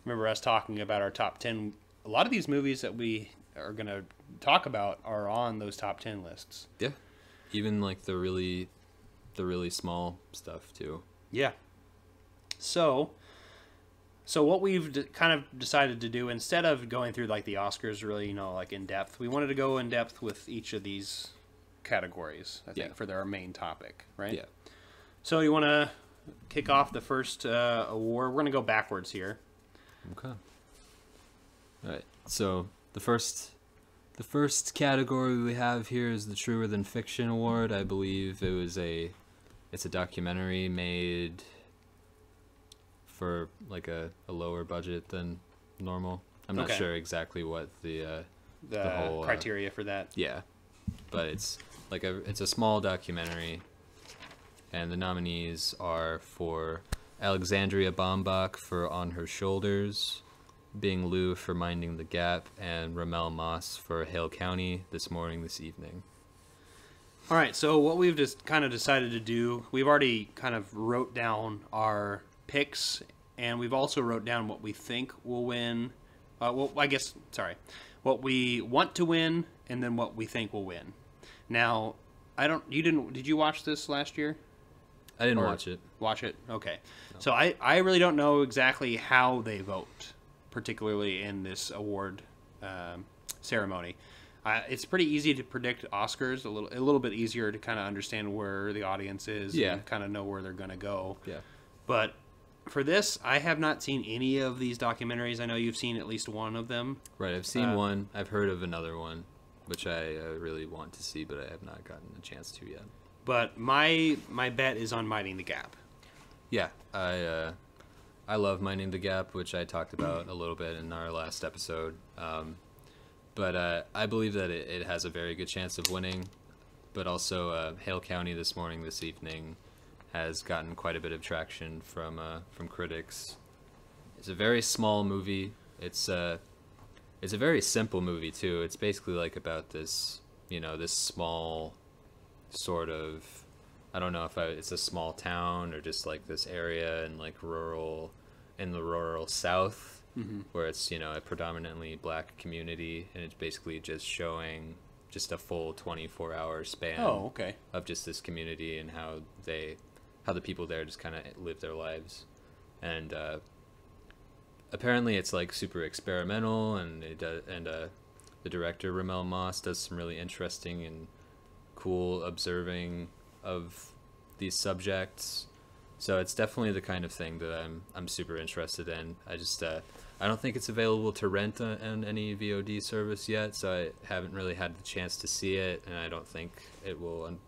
remember us talking about our top 10, a lot of these movies that we are going to talk about are on those top 10 lists. Yeah, even like the really, the really small stuff too. Yeah. So, so what we've d- kind of decided to do instead of going through like the Oscars, really, you know, like in depth, we wanted to go in depth with each of these categories. I think Yeah. for their main topic, right? Yeah. So you want to kick off the first uh, award? We're going to go backwards here. Okay. All right. So the first, the first category we have here is the Truer Than Fiction Award. I believe it was a, it's a documentary made for like a, a lower budget than normal. I'm not Okay. sure exactly what the uh, The, The whole, uh, criteria for that. Yeah, but it's like a it's a small documentary, and the nominees are for Alexandria Bombach for On Her Shoulders, Bing Liu for Minding the Gap, and Ramel Moss for Hale County this morning this evening. All right, so what we've just kind of decided to do, we've already kind of wrote down our picks, and we've also wrote down what we think will win. Uh, well, I guess sorry, what we want to win, and then what we think will win. Now, I don't. You didn't? Did you watch this last year? I didn't Or- watch it. Watch it. Okay. So I, I really don't know exactly how they vote, particularly in this award um, ceremony. Uh, it's pretty easy to predict Oscars. A little a little bit easier to kind of understand where the audience is. Yeah. And kind of know where they're going to go. Yeah. But for this, I have not seen any of these documentaries. I know you've seen at least one of them. Right. I've seen Uh, one. I've heard of another one, which I uh, really want to see, but I have not gotten a chance to yet. But my my bet is on Minding the Gap. Yeah, I uh, I love minding the gap, which I talked about a little bit in our last episode. Um, but uh, I believe that it, it has a very good chance of winning. But also, uh, Hale County this morning, this evening, has gotten quite a bit of traction from uh, from critics. It's a very small movie. It's uh, it's a very simple movie too. It's basically like about this, you know, this small sort of I don't know if I, it's a small town or just like this area in like rural, in the rural South, where it's you know a predominantly black community, and it's basically just showing just a full 24 hour span Oh, okay. of just this community and how they, how the people there just kind of live their lives, and uh, apparently it's like super experimental, and it does, and uh, the director Ramel Moss does some really interesting and cool observing of these subjects. So it's definitely the kind of thing that I'm I'm super interested in. I just uh, I don't think it's available to rent on, on any VOD service yet, so I haven't really had the chance to see it, and I don't think it will un-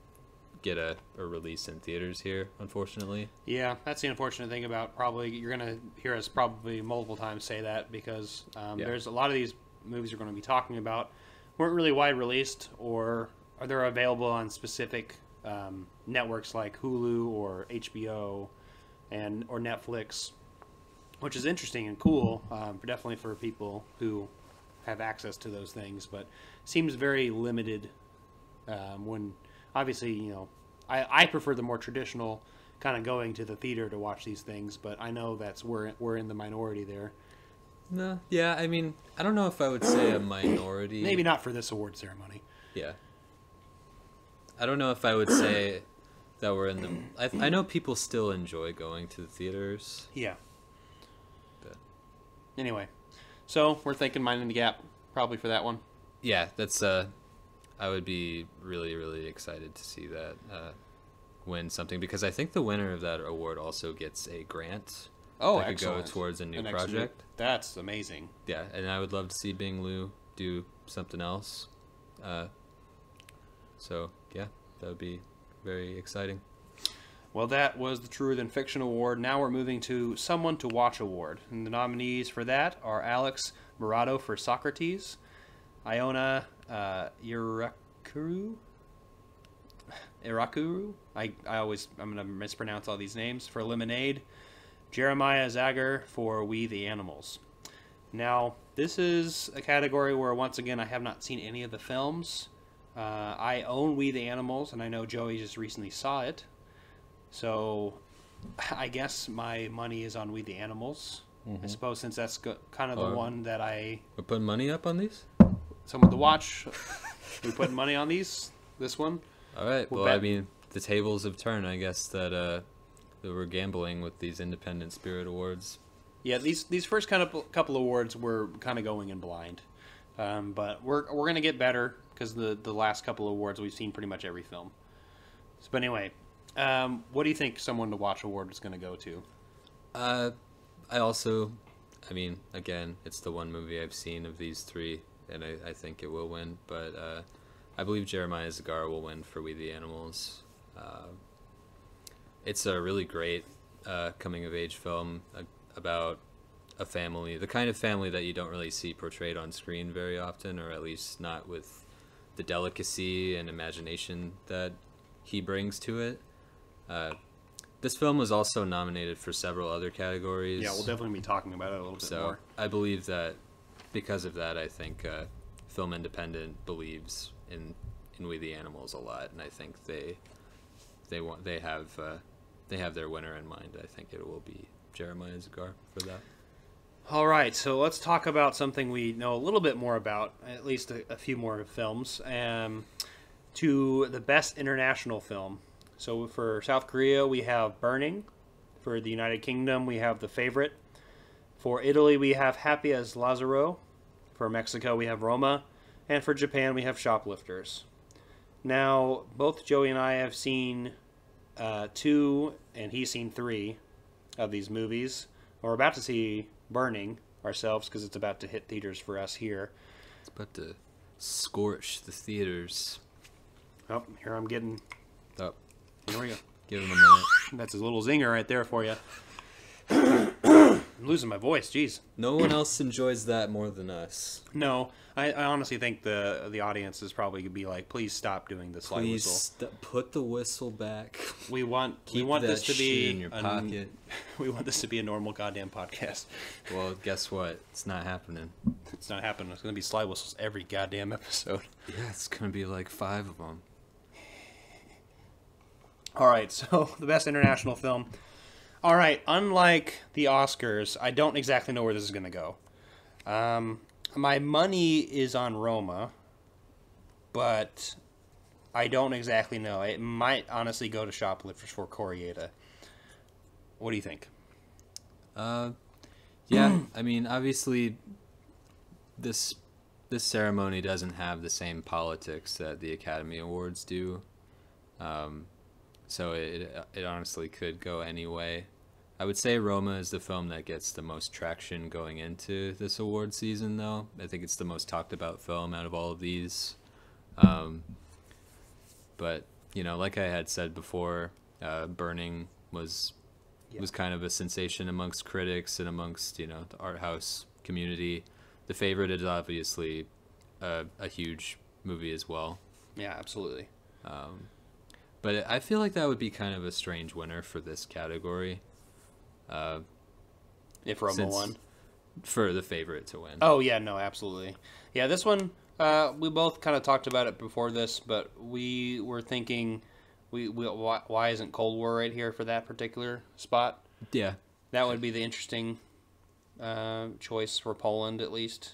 get a, a release in theaters here, unfortunately. Yeah, that's the unfortunate thing about probably you're gonna hear us probably multiple times say that because um, Yeah. there's a lot of these movies we're going to be talking about weren't really wide released or are they available on specific um, networks like Hulu or HBO and or Netflix, which is interesting and cool, um, definitely for people who have access to those things, but seems very limited um, when obviously you know I, I prefer the more traditional kind of going to the theater to watch these things, but I know that's we're we're in the minority there. No, yeah, I mean, I don't know if I would say a minority. Maybe not for this award ceremony. Yeah. I don't know if I would say that we're in the. I, I know people still enjoy going to the theaters. Yeah. But- Anyway, so we're thinking Minding the Gap probably for that one. Yeah, that's. uh I would be really, really excited to see that uh, win something because I think the winner of that award also gets a grant. Oh, that could go towards a new An project. That's amazing. Yeah, and I would love to see Bing Liu do something else. Uh, so yeah, that would be very exciting. Well, that was the Truer Than Fiction Award. Now we're moving to Someone to Watch Award. And the nominees for that are Alex Murado for Socrates, Iona uh, Irakuru. Irakuru? I, I always, I'm going to mispronounce all these names. For Lemonade, Jeremiah Zagar for We the Animals. Now, this is a category where, once again, I have not seen any of the films. Uh, I own We the Animals, and I know Joey just recently saw it. So, I guess my money is on We the Animals. I suppose since that's go- kind of the one that I We're putting money up on these. someone to watch. we putting money on these. This one. All right. We'll Well, I bet- mean, the tables have turned. I guess that uh, that we're gambling with these Independent Spirit Awards. Yeah, these these first kind of couple awards were kind of going in blind, um, but we're we're gonna get better because the the last couple of awards we've seen pretty much every film. So, but anyway, um, what do you think someone to watch award is gonna go to? Uh, I also, I mean, again, it's the one movie I've seen of these three, and I, I think it will win. But uh, I believe Jeremiah Zagar will win for We the Animals. Uh, it's a really great uh, coming of age film uh, about a family, the kind of family that you don't really see portrayed on screen very often, or at least not with the delicacy and imagination that he brings to it. Uh, this film was also nominated for several other categories. Yeah, we'll definitely be talking about it a little bit So more. I believe that because of that, I think uh, Film Independent believes in in We the Animals a lot, and I think they they want they have uh, they have their winner in mind. I think it will be Jeremiah Zagar for that. All right, so let's talk about something we know a little bit more about, at least a, a few more films. Um, to the best international film. So for South Korea, we have Burning. For the United Kingdom, we have The Favorite. For Italy, we have Happy as Lazzaro. For Mexico, we have Roma. And for Japan, we have Shoplifters. Now, both Joey and I have seen uh, two, and he's seen three of these movies. We're about to see Burning ourselves because it's about to hit theaters for us here. It's about to scorch the theaters. Oh, here I'm getting. Oh, Here we go. give him a minute. That's a little zinger right there for you. I'm losing my voice. Jeez. No one else enjoys that more than us. No, I, I honestly think the the audience is probably gonna be like, please stop doing the slide Please whistle. st- put the whistle back. We want we Keep want that this to be in your a- pocket. we want this to be a normal goddamn podcast. Well, guess what? It's not happening. It's not happening. It's gonna be slide whistles every goddamn episode. Yeah, it's gonna be like five of them. All right, so the best international film. All right, unlike the Oscars, I don't exactly know where this is going to go. Um, my money is on Roma, but I don't exactly know. It might honestly go to Shoplifters for Kore-eda. What do you think? Uh, yeah. I mean, obviously, this this ceremony doesn't have the same politics that the Academy Awards do. Um, so it it honestly could go any way. I would say Roma is the film that gets the most traction going into this award season, though. I think it's the most talked about film out of all of these. Um, but you know, like I had said before, uh, Burning was Yeah. was kind of a sensation amongst critics and amongst you know the art house community. The favorite is obviously a, a huge movie as well. Yeah, absolutely. Um, but I feel like that would be kind of a strange winner for this category. Uh, If Roma Since- won. for the favorite to win. Oh yeah, no, absolutely. Yeah, this one uh, we both kind of talked about it before this, but we were thinking We, we why, why isn't Cold War right here for that particular spot? Yeah. That would be the interesting uh, choice for Poland, at least,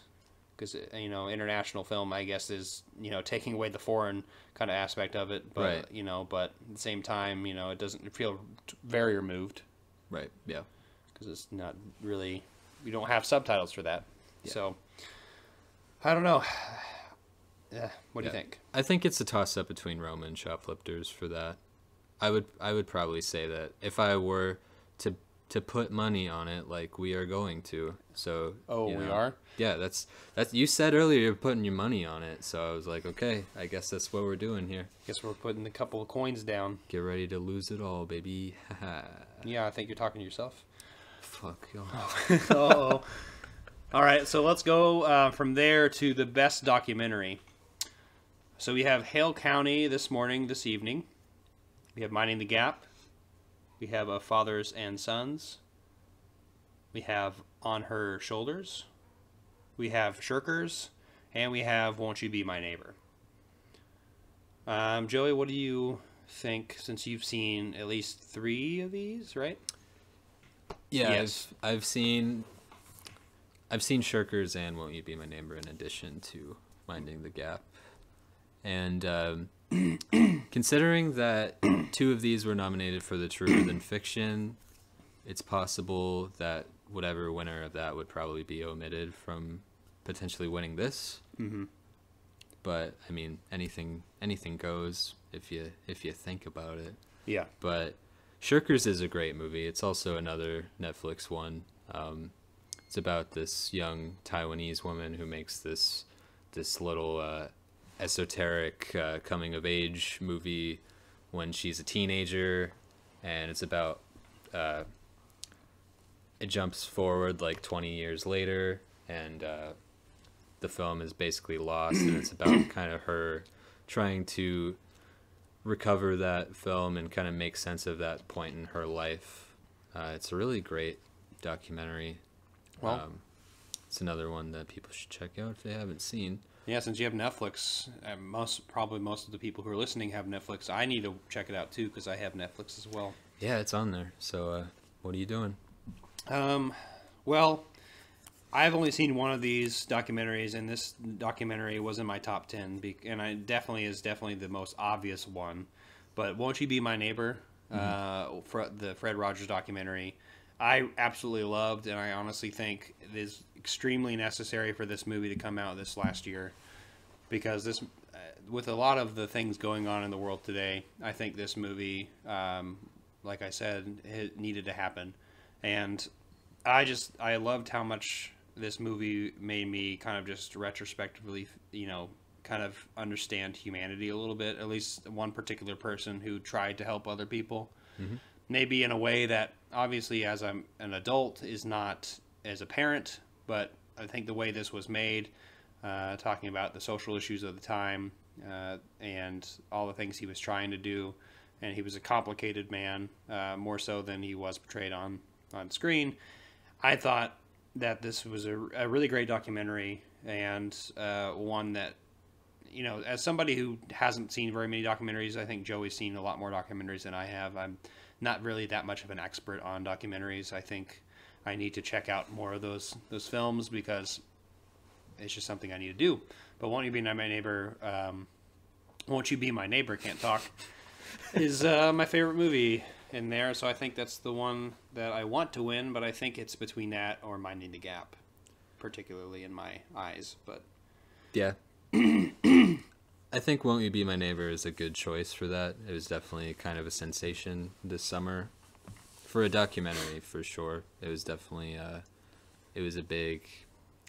because uh, you know, international film, I guess, is you know taking away the foreign kind of aspect of it, but Right. you know, but at the same time, you know, it doesn't feel very removed Right. Yeah. because it's not really we don't have subtitles for that. Yeah. So I don't know. Yeah, what do you think? I think it's a toss up between Roma and Shoplifters for that. I would I would probably say that if I were to to put money on it, like we are going to. So Oh, you we are. Yeah, that's that's you said earlier you're putting your money on it, so I was like, okay, I guess that's what we're doing here. Guess we're putting a couple of coins down. Get ready to lose it all, baby. Yeah, I think you're talking to yourself. Fuck y'all. oh. All right, so let's go uh, from there to the best documentary. So we have Hale County this morning, this evening. We have Minding the Gap. We have A Fathers and Sons. We have On Her Shoulders. We have Shirkers. And we have Won't You Be My Neighbor. Um, Joey, what do you think since you've seen at least three of these, right? Yeah, Yes. I've, I've seen I've seen Shirkers and Won't You Be My Neighbor in addition to Minding the Gap. And um, considering that two of these were nominated for the Truer Than Fiction, it's possible that whatever winner of that would probably be omitted from potentially winning this. Mm-hmm. But I mean, anything anything goes if you if you think about it. Yeah. But Shirkers is a great movie. It's also another Netflix one. Um, it's about this young Taiwanese woman who makes this this little uh, esoteric uh, coming of age movie when she's a teenager, and it's about uh, it jumps forward like 20 years later, and uh, the film is basically lost, and it's about kind of her trying to recover that film and kind of make sense of that point in her life. Uh, it's a really great documentary. Well- um, it's another one that people should check out if they haven't seen. Yeah, since you have Netflix, uh, most probably most of the people who are listening have Netflix. I need to check it out too because I have Netflix as well. Yeah, it's on there. So, uh, what are you doing? Um, well, I've only seen one of these documentaries, and this documentary was in my top ten, be- and I definitely is definitely the most obvious one. But won't you be my neighbor? Uh, for the Fred Rogers documentary, I absolutely loved, and I honestly think it is extremely necessary for this movie to come out this last year, because this, uh, with a lot of the things going on in the world today, I think this movie, um, like I said, it needed to happen, and I just I loved how much this movie made me kind of just retrospectively, you know, kind of understand humanity a little bit. At least one particular person who tried to help other people, maybe in a way that obviously, as I'm an adult, is not as a parent. But I think the way this was made, uh, talking about the social issues of the time uh, and all the things he was trying to do, and he was a complicated man, uh, more so than he was portrayed on on screen. I thought that this was a, a really great documentary and uh, one that, you know, as somebody who hasn't seen very many documentaries, I think Joey's seen a lot more documentaries than I have. I'm not really that much of an expert on documentaries. I think I need to check out more of those those films because it's just something I need to do. But won't you be my neighbor? Um, won't you be my neighbor? Can't talk. is uh, my favorite movie in there, so I think that's the one that I want to win. But I think it's between that or Minding the Gap, particularly in my eyes. But Yeah. I think Won't You Be My Neighbor is a good choice for that. It was definitely kind of a sensation this summer. For a documentary, for sure. It was definitely uh it was a big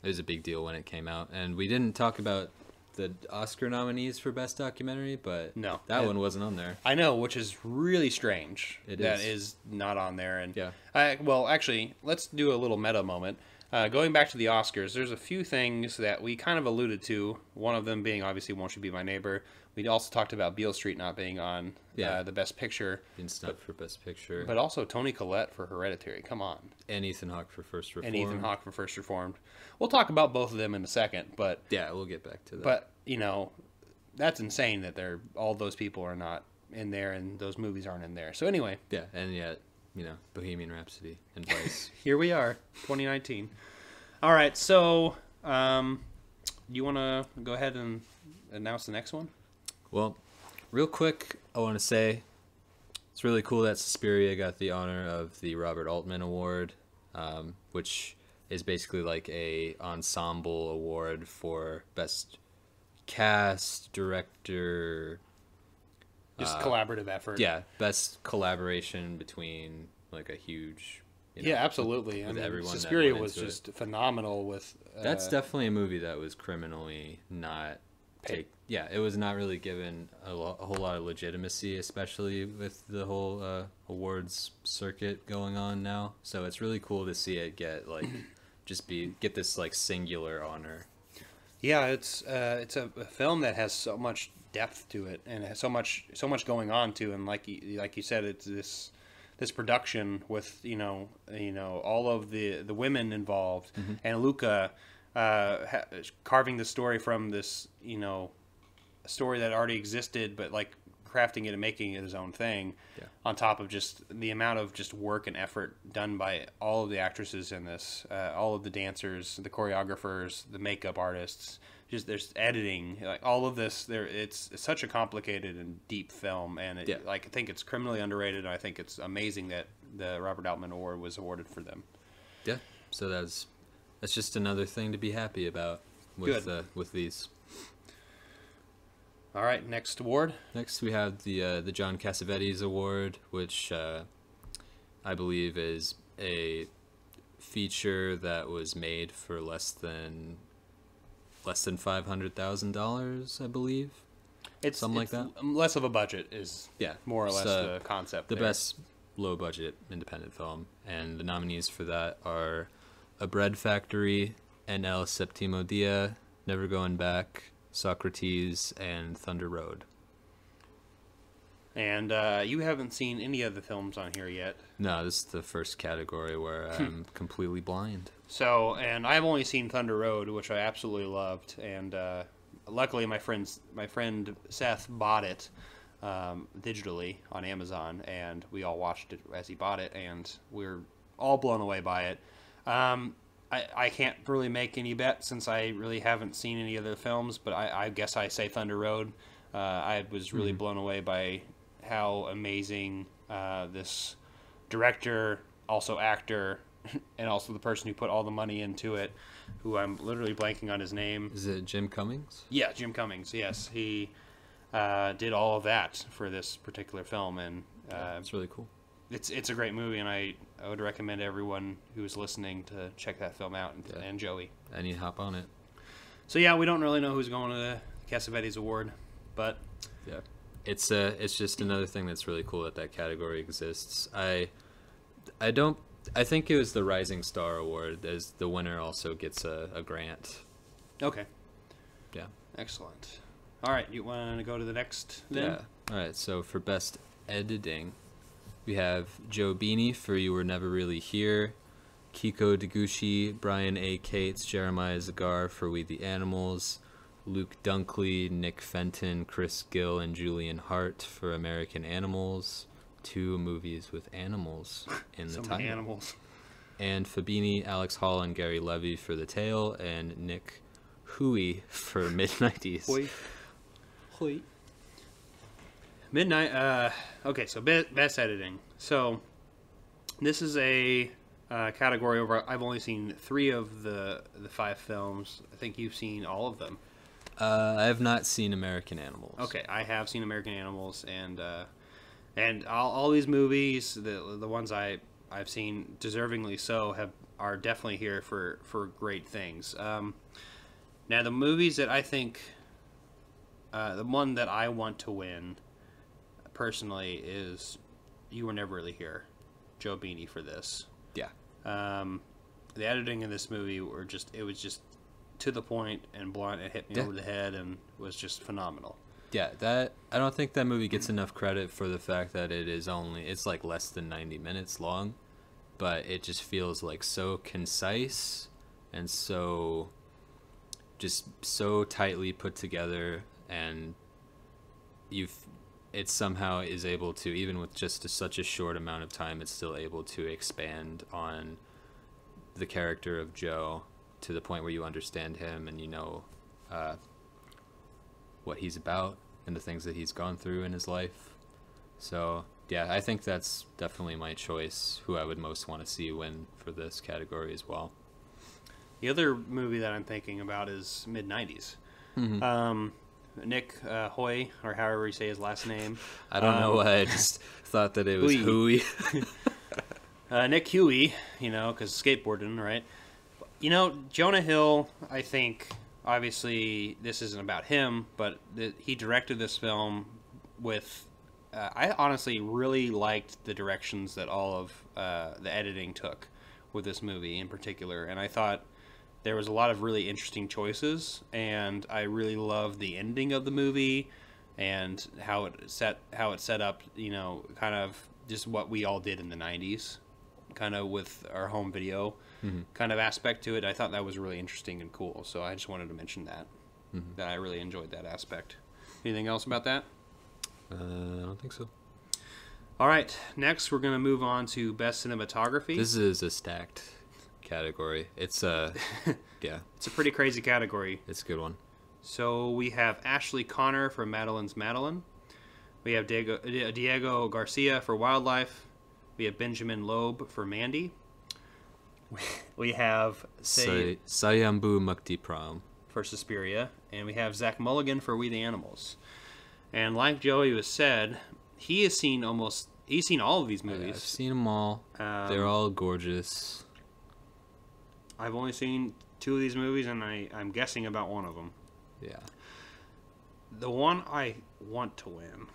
it was a big deal when it came out. And we didn't talk about the Oscar nominees for best documentary, but No. that It- one wasn't on there. I know, which is really strange. It that is. is not on there. And Yeah. I, well, actually, let's do a little meta moment. Uh, going back to the Oscars, there's a few things that we kind of alluded to. One of them being obviously "Won't You Be My Neighbor." We also talked about Beale Street not being on Yeah. uh, the Best Picture, Being snubbed for best picture. but also Toni Collette for Hereditary. Come on, and Ethan Hawke for first reform. and Ethan Hawke for First Reformed. We'll talk about both of them in a second, but Yeah, we'll get back to that. but you know, that's insane that they're all those people are not in there, and those movies aren't in there. So anyway, Yeah, and yet, you know, Bohemian Rhapsody and Vice. here we are, 2019. All right, so um, you want to go ahead and announce the next one? well, real quick, I want to say it's really cool that Suspiria got the honor of the Robert Altman Award, um, which is basically like a ensemble award for best cast, director, Just Uh, collaborative effort. yeah, best collaboration between like a huge. you know, yeah, absolutely. I with mean, everyone Suspiria was into it. just phenomenal. With uh, That's definitely a movie that was criminally not take. Yeah, it was not really given a, lo- a whole lot of legitimacy, especially with the whole uh, awards circuit going on now. So it's really cool to see it get like just be get this like singular honor. Yeah, it's uh, it's a, a film that has so much depth to it, and it has so much so much going on to, and like you, like you said, it's this this production with you know you know all of the the women involved, and Luca uh, ha- carving the story from this you know story that already existed, but like crafting it and making it his own thing. Yeah. On top of just the amount of just work and effort done by all of the actresses in this, uh, all of the dancers, the choreographers, the makeup artists, just there's editing, like all of this. There, it's, it's such a complicated and deep film, and it, Yeah. like I think it's criminally underrated. And I think it's amazing that the Robert Altman Award was awarded for them. Yeah. So that's that's just another thing to be happy about with uh, with these. All right, next award. Next, we have the uh, the John Cassavetes Award, which uh, I believe is a feature that was made for less than less than five hundred thousand dollars, I believe. It's Something like that. Less of a budget is Yeah, more or less uh, the concept. the there. best low budget independent film, and the nominees for that are A Bread Factory, El Septimo Dia, Never Going Back, Socrates, and Thunder Road. And uh, you haven't seen any of the films on here yet. No, this is the first category where I'm completely blind. So, and I've only seen Thunder Road, which I absolutely loved, and uh, luckily my friends, my friend Seth bought it um, digitally on Amazon, and we all watched it as he bought it, and we are all blown away by it. Um, I, I can't really make any bet since I really haven't seen any of the films, but I, I guess I say Thunder Road. Uh, I was really blown away by how amazing uh, this director, also actor, and also the person who put all the money into it, who I'm literally blanking on his name. Is it Jim Cummings? Yeah, Jim Cummings. Yes, he uh, did all of that for this particular film, and uh, That's really cool. it's it's a great movie, and I, I would recommend everyone who is listening to check that film out, and, Yeah. and Joey. I need to hop on it. So yeah, we don't really know who's going to the Cassavetes Award, but Yeah, it's uh, it's just another thing that's really cool that that category exists. I, I don't. I think it was the Rising Star Award as the winner also gets a, a grant. okay, Yeah. excellent. All right, you want to go to the next? Then? Yeah. All right. So for best editing, we have Joe Bini for "You Were Never Really Here," Keiko Deguchi, Brian A. Kates, Jeremiah Zagar for "We the Animals," Luke Dunkley, Nick Fenton, Chris Gill, and Julian Hart for "American Animals." Two movies with animals in the title. animals. Anne Fabini, Alex Hall, and Gary Levy for "The Tale," and Nick Hui for "Mid 90s." Hoi. Hoi. Midnight. Uh, okay, so be- best editing. So this is a uh, category over. I've only seen three of the the five films. I think you've seen all of them. Uh, I have not seen American Animals. Okay, I have seen American Animals, and uh, and all, all these movies, the the ones I I've seen, deservingly so, have are definitely here for for great things. Um, now the movies that I think, uh, the one that I want to win, personally, is You Were Never Really Here, Joe Bini for this. Yeah. Um, the editing in this movie were just it was just to the point and blunt. It hit me Yeah. over the head and was just phenomenal. Yeah, that I don't think that movie gets enough credit for the fact that it is only it's like less than 90 minutes long, but it just feels like so concise and so just so tightly put together and you've it somehow is able to even with just a, such a short amount of time it's still able to expand on the character of joe to the point where you understand him and you know uh, what he's about and the things that he's gone through in his life so yeah i think that's definitely my choice who i would most want to see win for this category as well The other movie that I'm thinking about is mid '90s. Mm-hmm. Um, Nick uh, Hoy, or however you say his last name. i don't know Um, why i just thought that it was Hui. Uh, Nick Huey, you know, because skateboarding, right? You know, Jonah Hill, I think, obviously, this isn't about him, but th- he directed this film with. Uh, I honestly really liked the directions that all of uh, the editing took with this movie in particular, and I thought there was a lot of really interesting choices, and I really loved the ending of the movie and how it set how it set up, you know, kind of just what we all did in the '90s, kind of with our home video kind of aspect to it. I thought that was really interesting and cool, so I just wanted to mention that that I really enjoyed that aspect. Anything else about that? uh, i don't think so All right, next we're gonna move on to best cinematography. This is a stacked category. It's uh yeah, it's a pretty crazy category. it's a good one. So we have Ashley Connor for Madeline's Madeline. We have Diego, Diego Garcia for Wildlife. We have Benjamin Loeb for Mandy. We have Say Say Sayambu Mukti Pram. for Suspiria, and we have Zach Mulligan for We the Animals. And like Joey was said, he has seen almost he's seen all of these movies. I've seen them all. Um, They're all gorgeous. I've only seen two of these movies, and I, I'm guessing about one of them. Yeah. The one I want to win,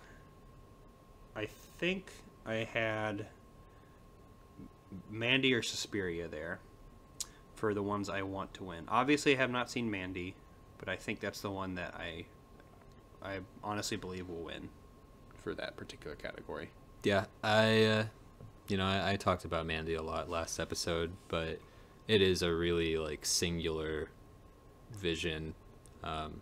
I think I had Mandy or Suspiria there for the ones I want to win. Obviously, I have not seen Mandy, but I think that's the one that I, I honestly believe will win for that particular category. Yeah, I uh you know, I, I talked about Mandy a lot last episode, but it is a really like singular vision. Um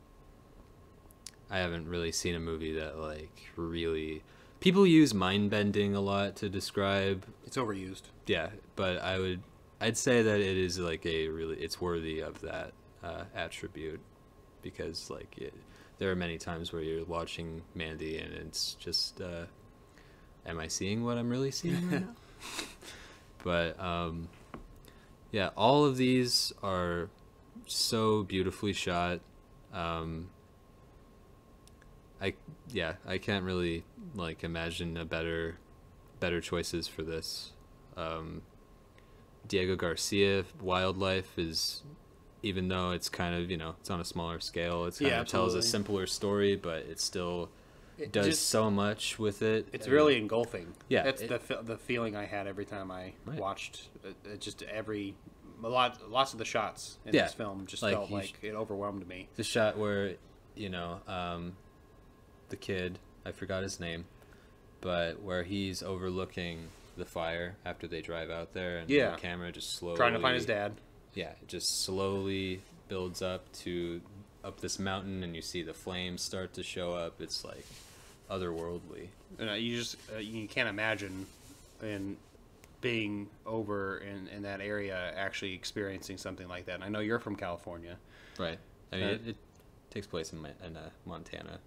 I haven't really seen a movie that like really people use mind bending a lot to describe It's overused. Yeah, but I would I'd say that it is like a really it's worthy of that uh, attribute because like it, there are many times where you're watching Mandy and it's just uh, am I seeing what I'm really seeing right now? but um, yeah, all of these are so beautifully shot. Um, I yeah, I can't really like imagine a better better choices for this. Um, Diego Garcia Wildlife is even though it's kind of you know it's on a smaller scale, it's kind Yeah, of tells a simpler story, but it still It does just- so much with it. It's I really engulfing. Yeah, that's it- the the feeling I had every time I Right. watched uh, uh, just every a lot lots of the shots in Yeah, this film just like, felt you like it overwhelmed me. the shot where you know um, the kid I forgot his name, but where he's overlooking the fire after they drive out there, and Yeah. the camera just slowly Trying to find his dad. yeah, it just slowly builds up to up this mountain, and you see the flames start to show up. It's like otherworldly. And uh, you just uh, you can't imagine in being over in, in that area actually experiencing something like that. And I know you're from California, Right. I mean, Uh, it, it takes place in, in uh, Montana.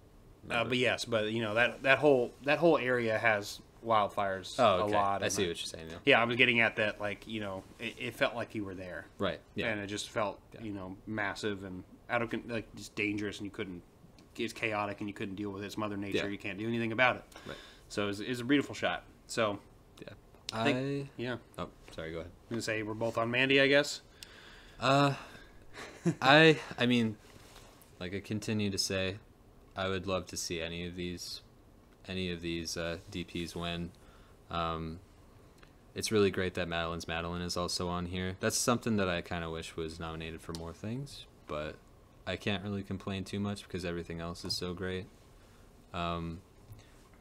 uh, but yes, but you know that that whole that whole area has wildfires oh, okay. a lot. I see what you're saying. Now. Yeah, I was getting at that. Like you know, it, it felt like you were there. Right. Yeah. and it just felt Yeah. you know massive and out of like just dangerous and you couldn't it's chaotic and you couldn't deal with it. It's Mother Nature. Yeah. You can't do anything about it. Right. So it's it's a beautiful shot. So yeah. I think- yeah, I'm Oh, sorry. Go ahead. I'm gonna say we're both on Mandy, I guess. Uh, I I mean, like I continue to say, I would love to see any of these, any of these uh, DPs win. Um, it's really great that Madeline's Madeline is also on here. That's something that I kind of wish was nominated for more things, but I can't really complain too much because everything else is so great. Um,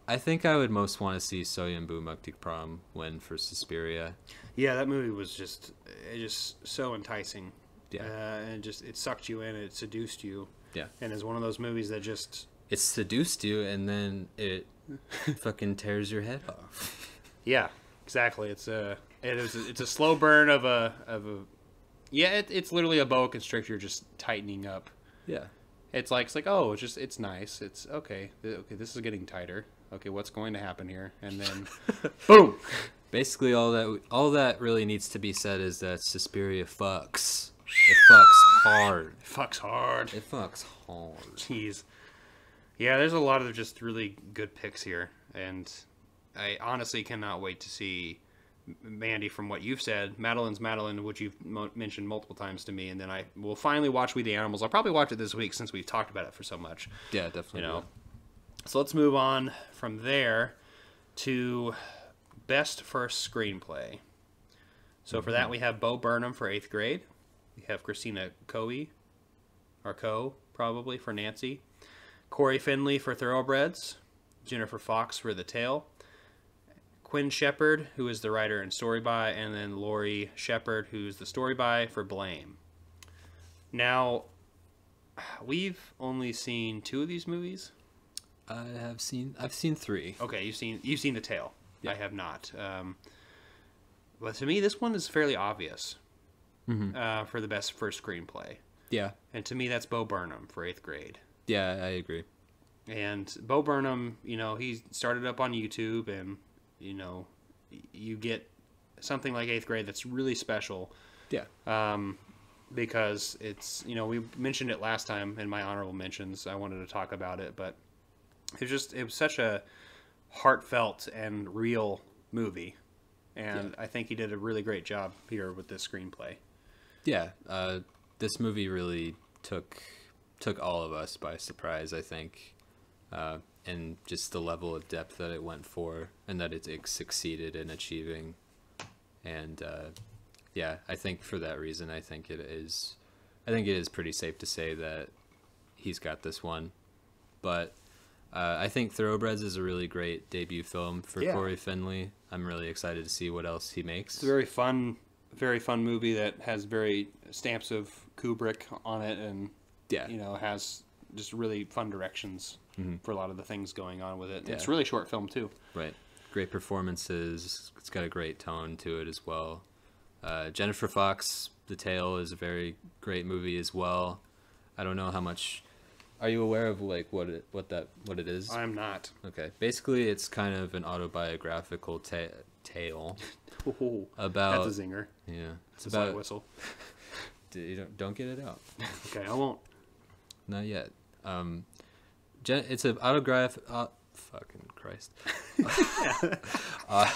I think I would most want to see Soyunbu Muktik Prom win for Suspiria. Yeah, that movie was just it just so enticing. Yeah. uh, and just it sucked you in. It seduced you. Yeah. and it's one of those movies that just it seduced you and then it fucking tears your head off. Yeah, exactly. It's a it is a, it's a slow burn of a of a yeah. It, it's literally a boa constrictor just tightening up. Yeah. It's like it's like oh, it's just it's nice. It's okay. Okay, this is getting tighter. Okay, what's going to happen here? And then, boom. Basically, all that all that really needs to be said is that Suspiria fucks. It fucks hard. It fucks hard. It fucks hard. Jeez. Yeah, there's a lot of just really good picks here, and I honestly cannot wait to see Mandy from what you've said. Madeline's Madeline, which you've mo- mentioned multiple times to me, and then I will finally watch We the Animals. I'll probably watch it this week since we've talked about it for so much. Yeah, definitely. You know. So let's move on from there to best first screenplay. So for that mm-hmm. we have Bo Burnham for eighth grade. We have Christina Coe, or Co, probably for Nancy. Cory Finley for Thoroughbreds. Jennifer Fox for The Tale. Quinn Shepard, who is the writer and story by, and then Laurie Shepard, who's the story by for Blame. Now, we've only seen two of these movies. I have seen. I've seen three. Okay, you've seen you've seen the tale. Yeah. I have not. Um, but to me, this one is fairly obvious uh, for the best first screenplay, Yeah. and to me, that's Bo Burnham for eighth grade. Yeah, I agree. And Bo Burnham, you know, he started up on YouTube, and you know, you get something like eighth grade that's really special Yeah. um, because it's you know we mentioned it last time in my honorable mentions. I wanted to talk about it, but it was just it was such a heartfelt and real movie, and I think he did a really great job here with this screenplay. Yeah. Uh, this movie really took took all of us by surprise. I think, uh, and just the level of depth that it went for, and that it, it succeeded in achieving. And uh, yeah, I think for that reason, I think it is. I think it is pretty safe to say that he's got this one, but. Uh, I think Thoroughbreds is a really great debut film for Yeah. Cory Finley. I'm really excited to see what else he makes. It's a very fun, very fun movie that has very stamps of Kubrick on it, and yeah, you know has just really fun directions for a lot of the things going on with it. It's Yeah. really short film too. Right. Great performances. It's got a great tone to it as well. Uh, Jennifer Fox, The Tale is a very great movie as well. I don't know how much. Are you aware of like what it what that what it is? I'm not. Okay. Basically, it's kind of an autobiographical ta- tale about that's a zinger. yeah. It's It's a about whistle. You don't don't get it out. Okay, I won't. Not yet. Um, Jen, it's an autograph. Uh, fucking Christ. uh,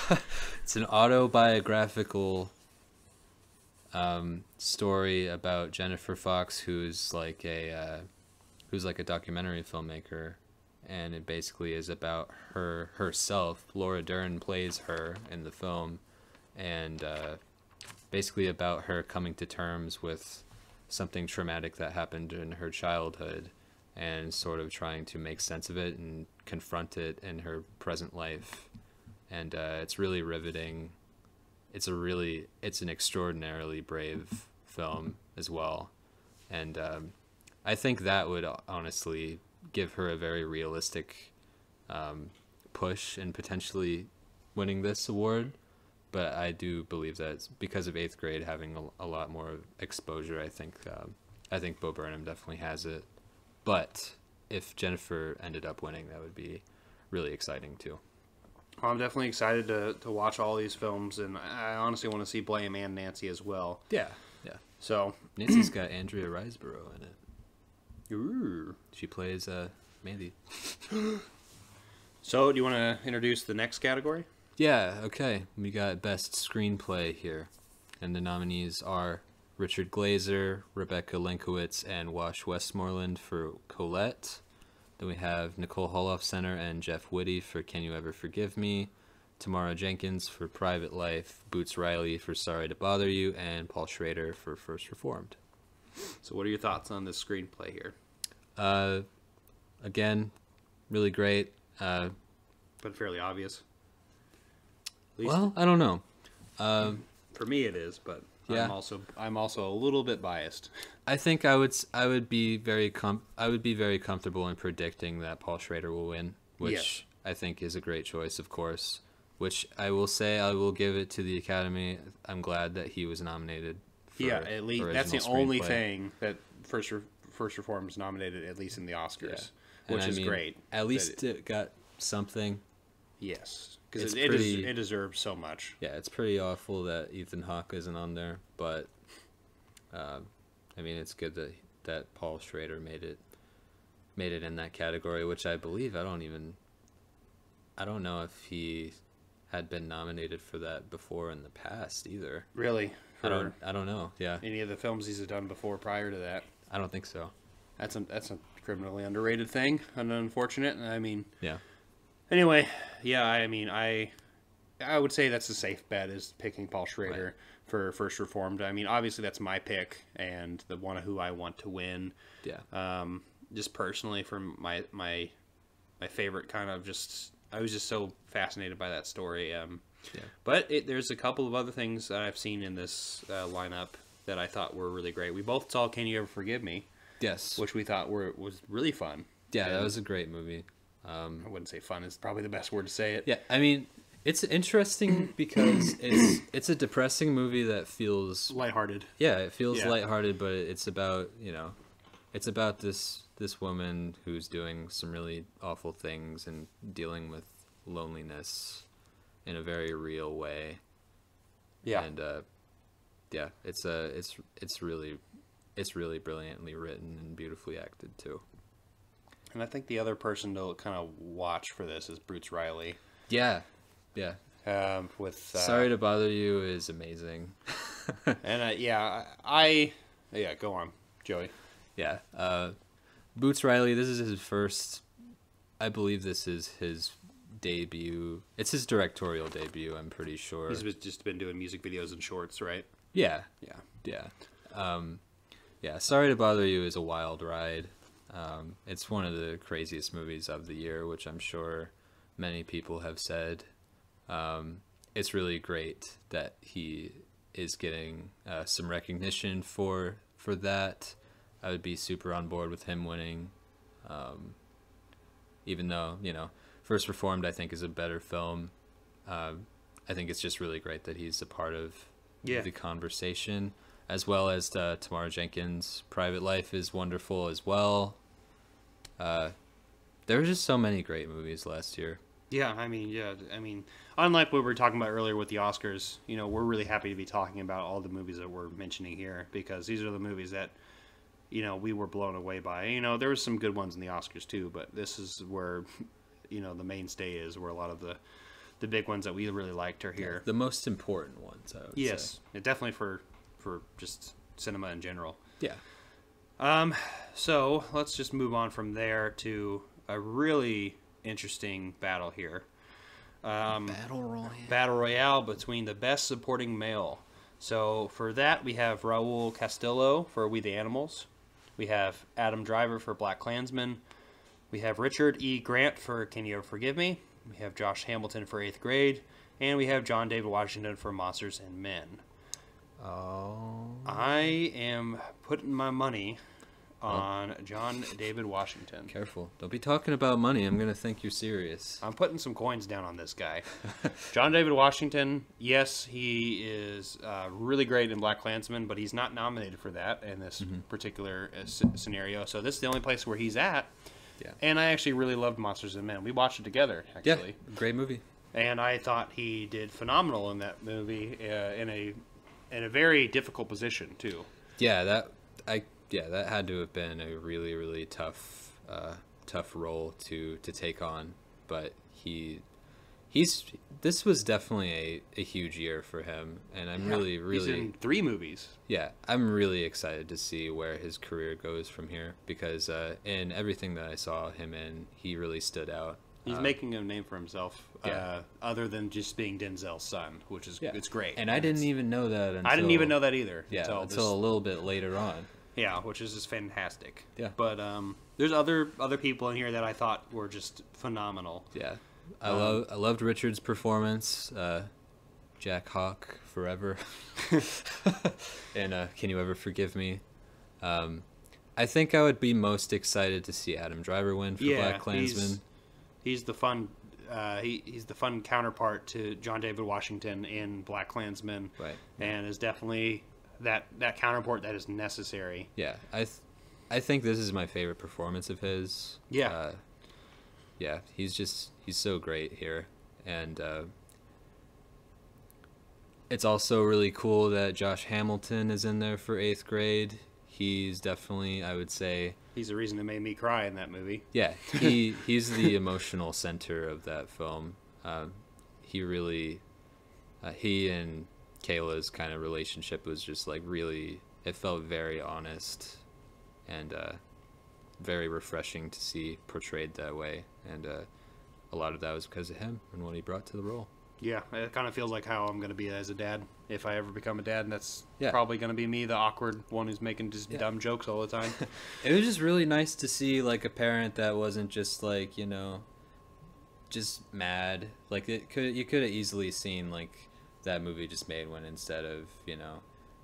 it's an autobiographical um, story about Jennifer Fox, who's like a uh, who's like a documentary filmmaker, and it basically is about her herself. Laura Dern plays her in the film, and uh, basically about her coming to terms with something traumatic that happened in her childhood and sort of trying to make sense of it and confront it in her present life. And uh, it's really riveting. It's a really it's an extraordinarily brave film as well. And um, i think that would honestly give her a very realistic um, push in potentially winning this award but I do believe that because of eighth grade having a, a lot more exposure. I think um, I think Bo Burnham definitely has it, but if Jennifer ended up winning, that would be really exciting too. I'm definitely excited to, to watch all these films, and I honestly want to see Blame and Nancy as well. Yeah, yeah. So, Nancy's got Andrea Riseborough in it. Ooh. She plays uh, Mandy. so do you want to introduce the next category? Yeah, okay. We got best screenplay here. And the nominees are Richard Glatzer, Rebecca Lenkowitz, and Wash Westmoreland for Colette. Then we have Nicole Holofcener and Jeff Whitty for Can You Ever Forgive Me, Tamara Jenkins for Private Life, Boots Riley for Sorry to Bother You, and Paul Schrader for First Reformed. So, what are your thoughts on this screenplay here? Uh, again, really great. Uh, But fairly obvious. Well, I don't know. Um, for me, it is. But Yeah. I'm also I'm also a little bit biased. I think I would I would be very com- I would be very comfortable in predicting that Paul Schrader will win, which Yes. I think is a great choice, of course. Which I will say, I will give it to the Academy. I'm glad that he was nominated. For yeah, at least that's the only thing that first Re- first reform is nominated at least in the Oscars, And which I is mean, great. At least it- it got something. Yes, because it, it, pretty- des- it deserves so much. Yeah, it's pretty awful that Ethan Hawke isn't on there, but uh, I mean, it's good that that Paul Schrader made it made it in that category, which I believe I don't even I don't know if he had been nominated for that before in the past either. Really, I don't I don't know. Yeah, any of the films he's done before prior to that. I don't think so. That's a that's a criminally underrated thing, and unfortunate. I mean, Yeah. Anyway, yeah, I mean, I I would say that's a safe bet is picking Paul Schrader for First Reformed. I mean, obviously that's my pick and the one who I want to win. Yeah. Um, just personally, from my my my favorite kind of just, I was just so fascinated by that story. Um, Yeah. But it, there's a couple of other things that I've seen in this uh, lineup that I thought were really great. We both saw Can You Ever Forgive Me, Yes. which we thought were was really fun. yeah, that was a great movie. Um, I wouldn't say fun is probably the best word to say it. Yeah, I mean, it's interesting because it's it's a depressing movie that feels Lighthearted. yeah, it feels Yeah. lighthearted, but it's about you know, it's about this this woman who's doing some really awful things and dealing with loneliness in a very real way. Yeah. and uh, yeah, it's uh, it's it's really it's really brilliantly written and beautifully acted too. And I think the other person to kind of watch for this is Bruce Riley. Yeah, yeah. Um, with uh, Sorry to bother you is amazing. and uh, yeah, I yeah, go on, Joey. Yeah. Uh, Boots Riley, this is his first. I believe this is his debut. It's his directorial debut. I'm pretty sure. He's just been doing music videos and shorts, right? yeah, Yeah. yeah, um, yeah. Sorry to bother you is a wild ride. Um, it's one of the craziest movies of the year, which I'm sure many people have said. Um, it's really great that he is getting uh, some recognition for for that. I would be super on board with him winning. Um, even though you know, First Reformed, I think is a better film. Um, I think it's just really great that he's a part of Yeah. the conversation, as well as uh, Tamara Jenkins' Private Life is wonderful as well. Uh, there were just so many great movies last year. Yeah, I mean, yeah, I mean, unlike what we were talking about earlier with the Oscars, you know, we're really happy to be talking about all the movies that we're mentioning here because these are the movies that, you know, we were blown away by. You know, there was some good ones in the Oscars too, but this is where, you know, the mainstay is where a lot of the, the big ones that we really liked are here. The most important ones, I would Yes, say. it definitely for for just cinema in general. Yeah. Um, so let's just move on from there to a really interesting battle here. Um, Battle Royale. battle royale between the best supporting male. So for that, we have Raul Castillo for We the Animals. We have Adam Driver for Black Klansman. We have Richard E. Grant for Can You Ever Forgive Me? We have Josh Hamilton for Eighth Grade. And we have John David Washington for Monsters and Men. Oh. I am putting my money on John David Washington. Careful. Don't be talking about money. I'm going to think you're serious. I'm putting some coins down on this guy. John David Washington, yes, he is uh, really great in Black Klansman, but he's not nominated for that in this particular uh, scenario. So this is the only place where he's at. Yeah. And I actually really loved Monsters and Men. We watched it together, Yeah. Great movie. And I thought he did phenomenal in that movie uh, in a in a very difficult position too. Yeah, that I yeah, that had to have been a really really tough uh tough role to to take on, but he he's this was definitely a, a huge year for him and I'm really He's really in three movies. yeah, I'm really excited to see where his career goes from here because uh in everything that I saw him in, he really stood out. He's Uh, making a name for himself, yeah. uh, other than just being Denzel's son, which is yeah. it's great. And I didn't even know that until I didn't even know that either. Yeah, until, until, this- a little bit later on. yeah, which is just fantastic. Yeah. But um, there's other other people in here that I thought were just phenomenal. Yeah, I Um, love I loved Richard's performance. Uh, Jack Hock forever, and uh, can you ever forgive me? Um, I think I would be most excited to see Adam Driver win for yeah, Black Klansman. he's he's the fun uh, he, he's the fun counterpart to John David Washington in Black Klansman, Right. and is definitely that that counterpart that is necessary. Yeah, I, th- I think this is my favorite performance of his. Yeah. Uh, yeah, he's just he's so great here, and uh, it's also really cool that Josh Hamilton is in there for eighth grade. He's definitely, I would say, He's the reason that made me cry in that movie. yeah, he he's the emotional center of that film. Um, he really, uh, he and Kayla's kind of relationship was just like really. It felt very honest, and uh, very refreshing to see portrayed that way. And uh, a lot of that was because of him and what he brought to the role. Yeah, it kind of feels like how I'm going to be as a dad if I ever become a dad, and that's Yeah. probably going to be me, the awkward one who's making just Yeah. dumb jokes all the time. It was just really nice to see like a parent that wasn't just like you know, just mad. Like it could you could have easily seen like that movie just made when instead of you know,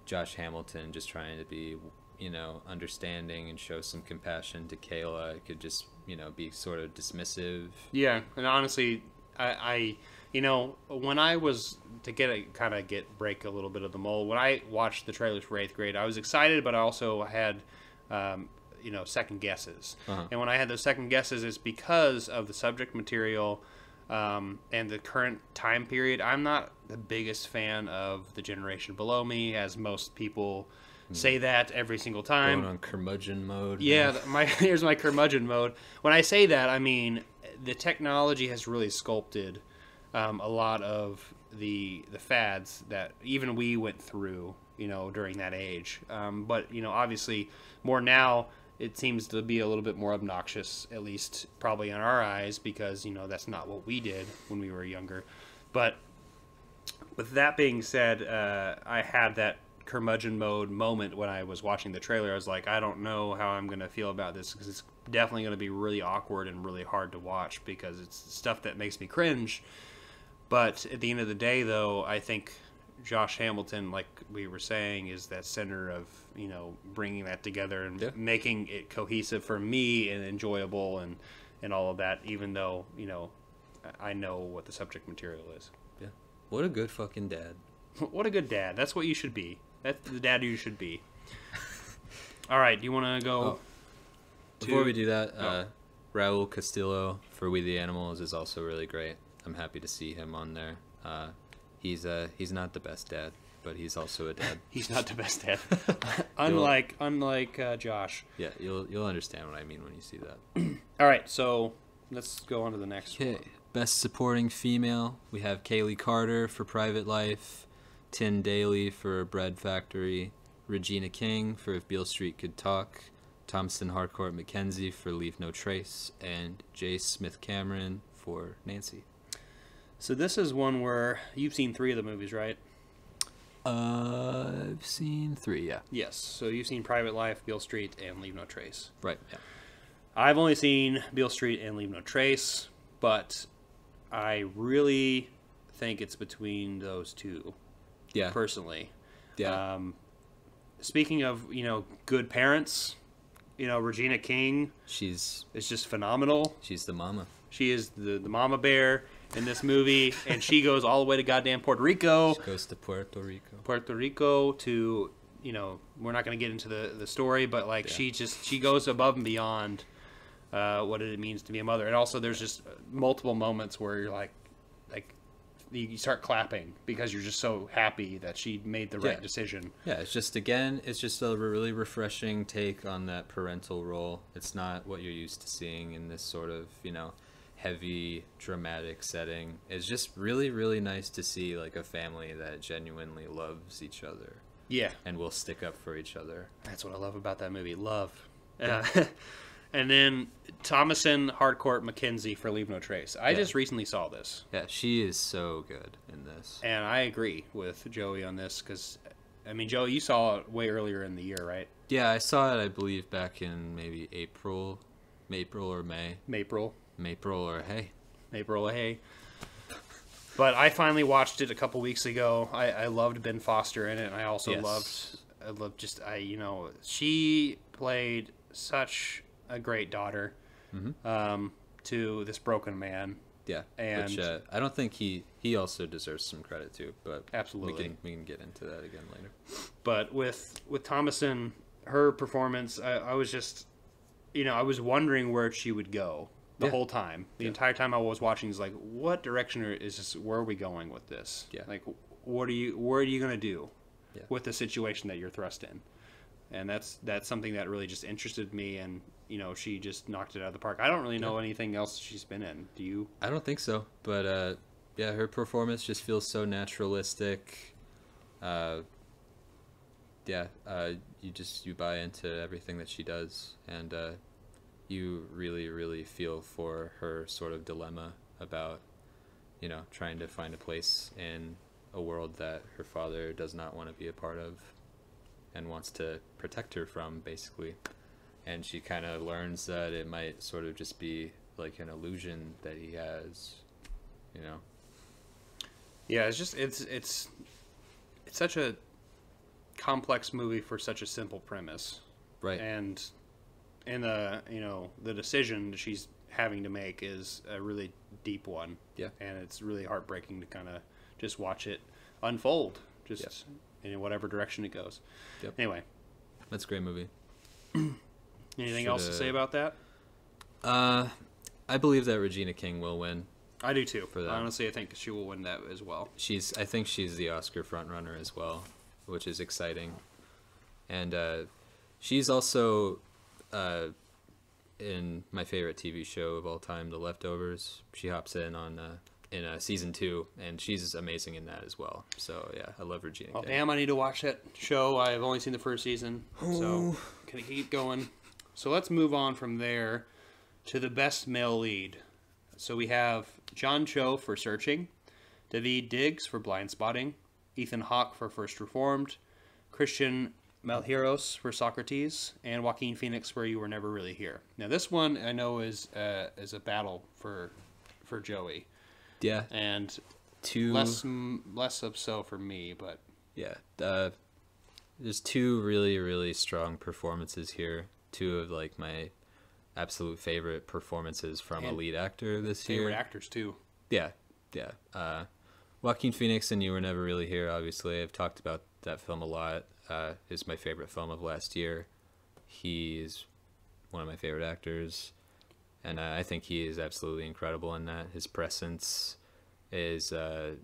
Josh Hamilton just trying to be you know understanding and show some compassion to Kayla, it could just you know be sort of dismissive. Yeah, and honestly, I, I you know, when I was to get a kind of get break a little bit of the mold, when I watched the trailers for eighth grade, I was excited, but I also had, um, you know, second guesses. Uh-huh. And when I had those second guesses, it's because of the subject material. Um, and the current time period, I'm not the biggest fan of the generation below me, as most people say that every single time. Going on curmudgeon mode. Yeah, my here's my curmudgeon mode. When I say that, I mean the technology has really sculpted um, a lot of the the fads that even we went through, you know, during that age. Um, but you know, obviously, more now it seems to be a little bit more obnoxious, at least probably in our eyes, because you know that's not what we did when we were younger. But with that being said, uh, I had that curmudgeon mode moment when I was watching the trailer. I was like, I don't know how I'm going to feel about this because it's definitely going to be really awkward and really hard to watch because it's stuff that makes me cringe. But at the end of the day, though, I think Josh Hamilton, like we were saying, is that center of you know bringing that together and Yeah. making it cohesive for me and enjoyable and and all of that. Even though you know I know what the subject material is. yeah. What a good fucking dad. What a good dad. That's what you should be. That's the dad you should be. All right, do you want to go? Oh. Before to- we do that, Oh. uh, Raul Castillo for We the Animals is also really great. I'm happy to see him on there. Uh, he's uh, he's not the best dad, but he's also a dad. He's not the best dad. unlike unlike uh, Josh. yeah, you'll you'll understand what I mean when you see that. All right, so let's go on to the next Okay, one. best supporting female. We have Kayli Carter for Private Life, Tyne Daly for Bread Factory, Regina King for If Beale Street Could Talk, Thomasin Harcourt McKenzie for Leave No Trace, and J. Smith-Cameron for Nancy. So this is one where you've seen three of the movies, right? Uh, I've seen three. Yeah. Yes. So you've seen Private Life, Beale Street, and Leave No Trace. Right. Yeah. I've only seen Beale Street and Leave No Trace, but I really think it's between those two, Yeah. personally. yeah. Um, speaking of, you know, good parents, you know, Regina King she's is just phenomenal. she's the mama. She is the, the mama bear in this movie, and she goes all the way to goddamn Puerto Rico. She goes to Puerto Rico. Puerto Rico to, you know, we're not going to get into the, the story, but like Yeah. she just, she goes above and beyond uh, what it means to be a mother. And also there's just multiple moments where you're like, like, you start clapping because you're just so happy that she made the right Yeah. decision. Yeah, it's just again, it's just a really refreshing take on that parental role. It's not what you're used to seeing in this sort of, you know, heavy dramatic setting. It's just really really nice to see like a family that genuinely loves each other Yeah. and will stick up for each other. That's what I love about that movie. Love. Uh, and then Thomasin Harcourt McKenzie for Leave No Trace. I Yeah. just recently saw this, Yeah, she is so good in this. and I agree with Joey on this because, I mean, Joey, you saw it way earlier in the year, right? Yeah, I saw it I believe back in maybe April, April or May, April, April or hey. April, or hey. But I finally watched it a couple weeks ago. I, I loved Ben Foster in it, and I also Yes. loved, I loved just I, you know, she played such a great daughter Mhm. um, to this broken man, Yeah, And- which uh, I don't think he he also deserves some credit too. But Absolutely. we can we can get into that again later. But with with Thomasin, her performance, I, I was just, you know, I was wondering where she would go the Yeah. whole time. The Yeah. entire time I was watching, is like, what direction is this? Where are we going with this? Yeah. Like, what are you? What are you gonna do Yeah. with the situation that you're thrust in? And that's that's something that really just interested me, and you know, she just knocked it out of the park. I don't really know anything else she's been in. Do you? I don't think so, but uh, yeah, her performance just feels so naturalistic. Uh, yeah, uh, you just you buy into everything that she does, and uh, you really, really feel for her sort of dilemma about, you know, trying to find a place in a world that her father does not want to be a part of, and wants to protect her from, basically. And she kind of learns that it might sort of just be like an illusion that he has, you know. Yeah, it's just it's it's it's such a complex movie for such a simple premise. Right. and and the you know the decision that she's having to make is a really deep one Yeah. and it's really heartbreaking to kind of just watch it unfold just in whatever direction it goes Yep. anyway That's a great movie. anything Should, else to say about that Uh, I believe that Regina King will win. i do too For that. honestly i think she will win that as well She's, I think she's the Oscar frontrunner as well, which is exciting. And uh, she's also uh, in my favorite TV show of all time, The Leftovers. She hops in on uh, in uh, season two, and she's amazing in that as well. So yeah, I love Regina well King. damn i need to watch that show i've only seen the first season so can I keep going so let's move on from there to the best male lead So we have John Cho for Searching, David Diggs for Blindspotting, Ethan Hawke for First Reformed, Christian Malheiros for Socrates, and Joaquin Phoenix for You Were Never Really Here. Now this one I know is uh, is a battle for for Joey, Yeah, and two less less of so for me, but Yeah, uh, there's two really really strong performances here. Two of like my absolute favorite performances from a lead actor this favorite year. actors too. Yeah, yeah. Uh, Joaquin Phoenix and You Were Never Really Here. Obviously, I've talked about that film a lot. Uh, is my favorite film of last year. He's one of my favorite actors, and uh, I think he is absolutely incredible in that. His presence is, uh,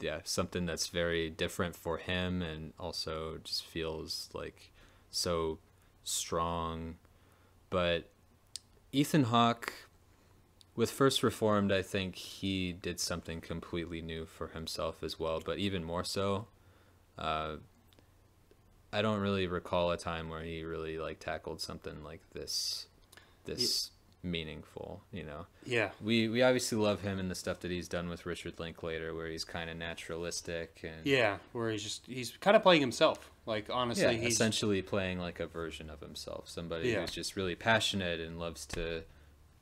yeah, something that's very different for him, and also just feels like so strong. But Ethan Hawke with First Reformed, I think he did something completely new for himself as well, but even more so. Uh, I don't really recall a time where he really like tackled something like this, this meaningful. You know, Yeah, we we obviously love him and the stuff that he's done with Richard Linklater, where he's kind of naturalistic and yeah, where he's just he's kind of playing himself. Like honestly, yeah, he's essentially playing like a version of himself. Somebody Yeah. who's just really passionate and loves to,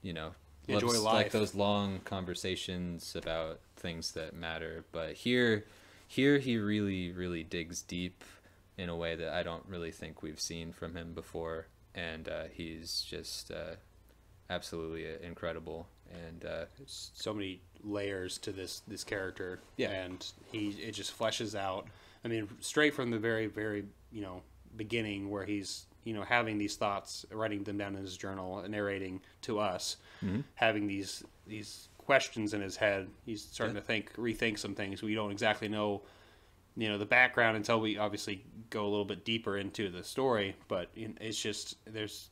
you know, Enjoy loves life. like those long conversations about things that matter. But here, here he really, really digs deep in a way that I don't really think we've seen from him before, and uh, he's just uh, absolutely uh, incredible. And uh, so many layers to this this character. Yeah. and he it just fleshes out. I mean, straight from the very very you know beginning where he's you know having these thoughts, writing them down in his journal, narrating to us, having these these questions in his head. He's starting to think, rethink some things. We don't exactly know. You know the background until we obviously go a little bit deeper into the story, but it's just there's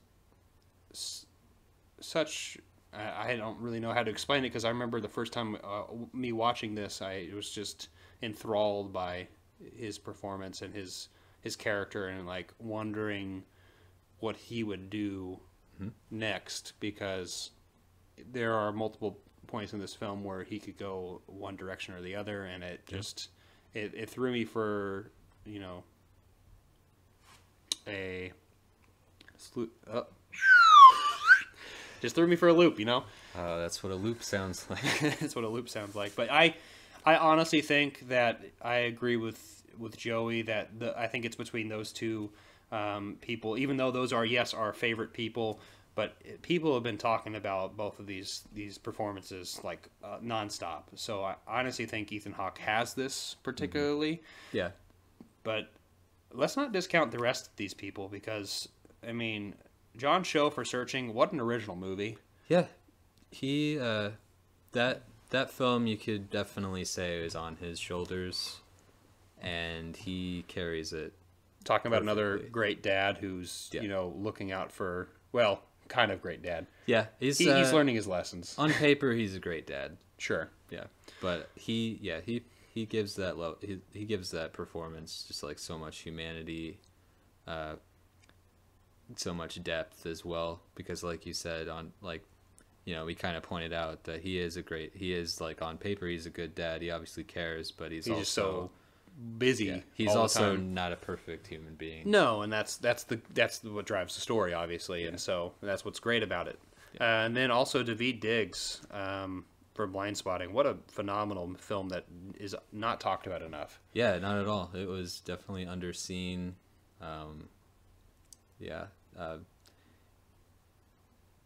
such I don't really know how to explain it because I remember the first time uh, me watching this, I was just enthralled by his performance and his his character and like wondering what he would do next because there are multiple points in this film where he could go one direction or the other and it just it, it threw me for you know a slu- uh, just threw me for a loop you know uh, that's what a loop sounds like. that's what a loop sounds like. But I, I honestly think that I agree with with Joey that the, I think it's between those two um, people. Even though those are yes our favorite people, but it- people have been talking about both of these these performances like uh, nonstop. So I honestly think Ethan Hawke has this particularly, Yeah. but let's not discount the rest of these people because I mean, John Cho for Searching, what an original movie. Yeah, he uh, that that film you could definitely say is on his shoulders, and he carries it. Talking about another great dad who's Yeah. you know looking out for well, kind of great dad. Yeah, he's He, he's uh, learning his lessons. on paper. He's a great dad. Sure. Yeah, but he yeah he he gives that lo- he he gives that performance just like so much humanity, uh, so much depth as well. Because like you said on like, you know, we kind of pointed out that he is a great he is like on paper he's a good dad. He obviously cares, but he's, He's also just so busy. yeah, he's also not a perfect human being. No, and that's that's the that's what drives the story, obviously, and so that's what's great about it. Uh, and then also David Diggs um, for Blindspotting. What a phenomenal film that is not talked about enough. Yeah, not at all. It was definitely underseen. Um, yeah, uh,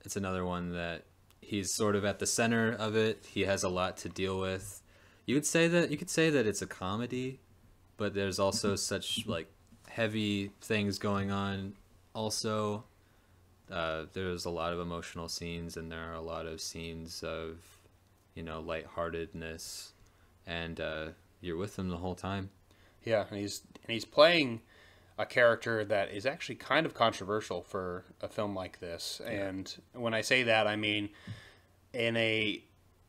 it's another one that he's sort of at the center of it. He has a lot to deal with. You could say that you could say that it's a comedy, but there's also such like heavy things going on. Also, uh, there's a lot of emotional scenes, and there are a lot of scenes of, you know, lightheartedness, and uh, you're with them the whole time. Yeah, and he's and he's playing a character that is actually kind of controversial for a film like this. And when I say that, I mean in a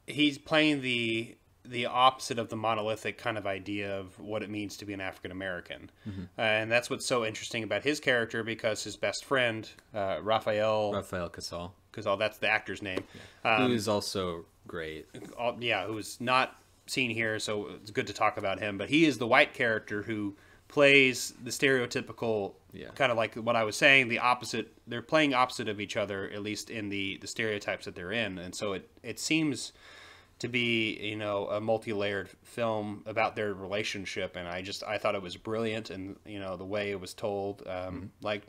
he's playing the the opposite of the monolithic kind of idea of what it means to be an African American, uh, and that's what's so interesting about his character because his best friend uh, Rafael, Rafael Casal, Casal, that's the actor's name, um, who is also great. all, yeah, who's not seen here, so it's good to talk about him. But he is the white character who plays the stereotypical, Yeah. kind of like what I was saying, the opposite. They're playing opposite of each other, at least in the the stereotypes that they're in, and so it it seems to be you know a multi-layered film about their relationship and i just i thought it was brilliant and you know the way it was told um, like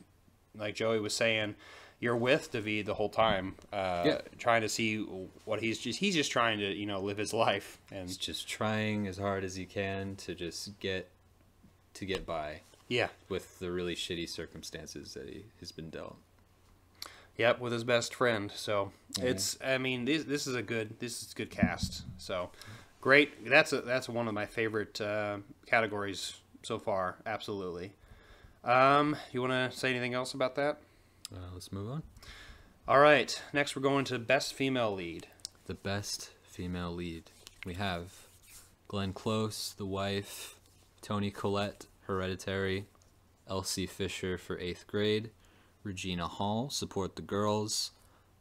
like joey was saying you're with david the whole time uh, Yeah. trying to see what he's just he's just trying to you know live his life and He's just trying as hard as he can to just get to get by yeah with the really shitty circumstances that he has been dealt. Yep, with his best friend. So it's. I mean, this this is a good this is good cast. So great. That's a that's one of my favorite uh, categories so far. Absolutely. Um, you want to say anything else about that? Uh, let's move on. All right. Next, we're going to best female lead. The best female lead. We have Glenn Close, The Wife, Toni Collette, Hereditary, Elsie Fisher for eighth grade, Regina Hall, Support the Girls,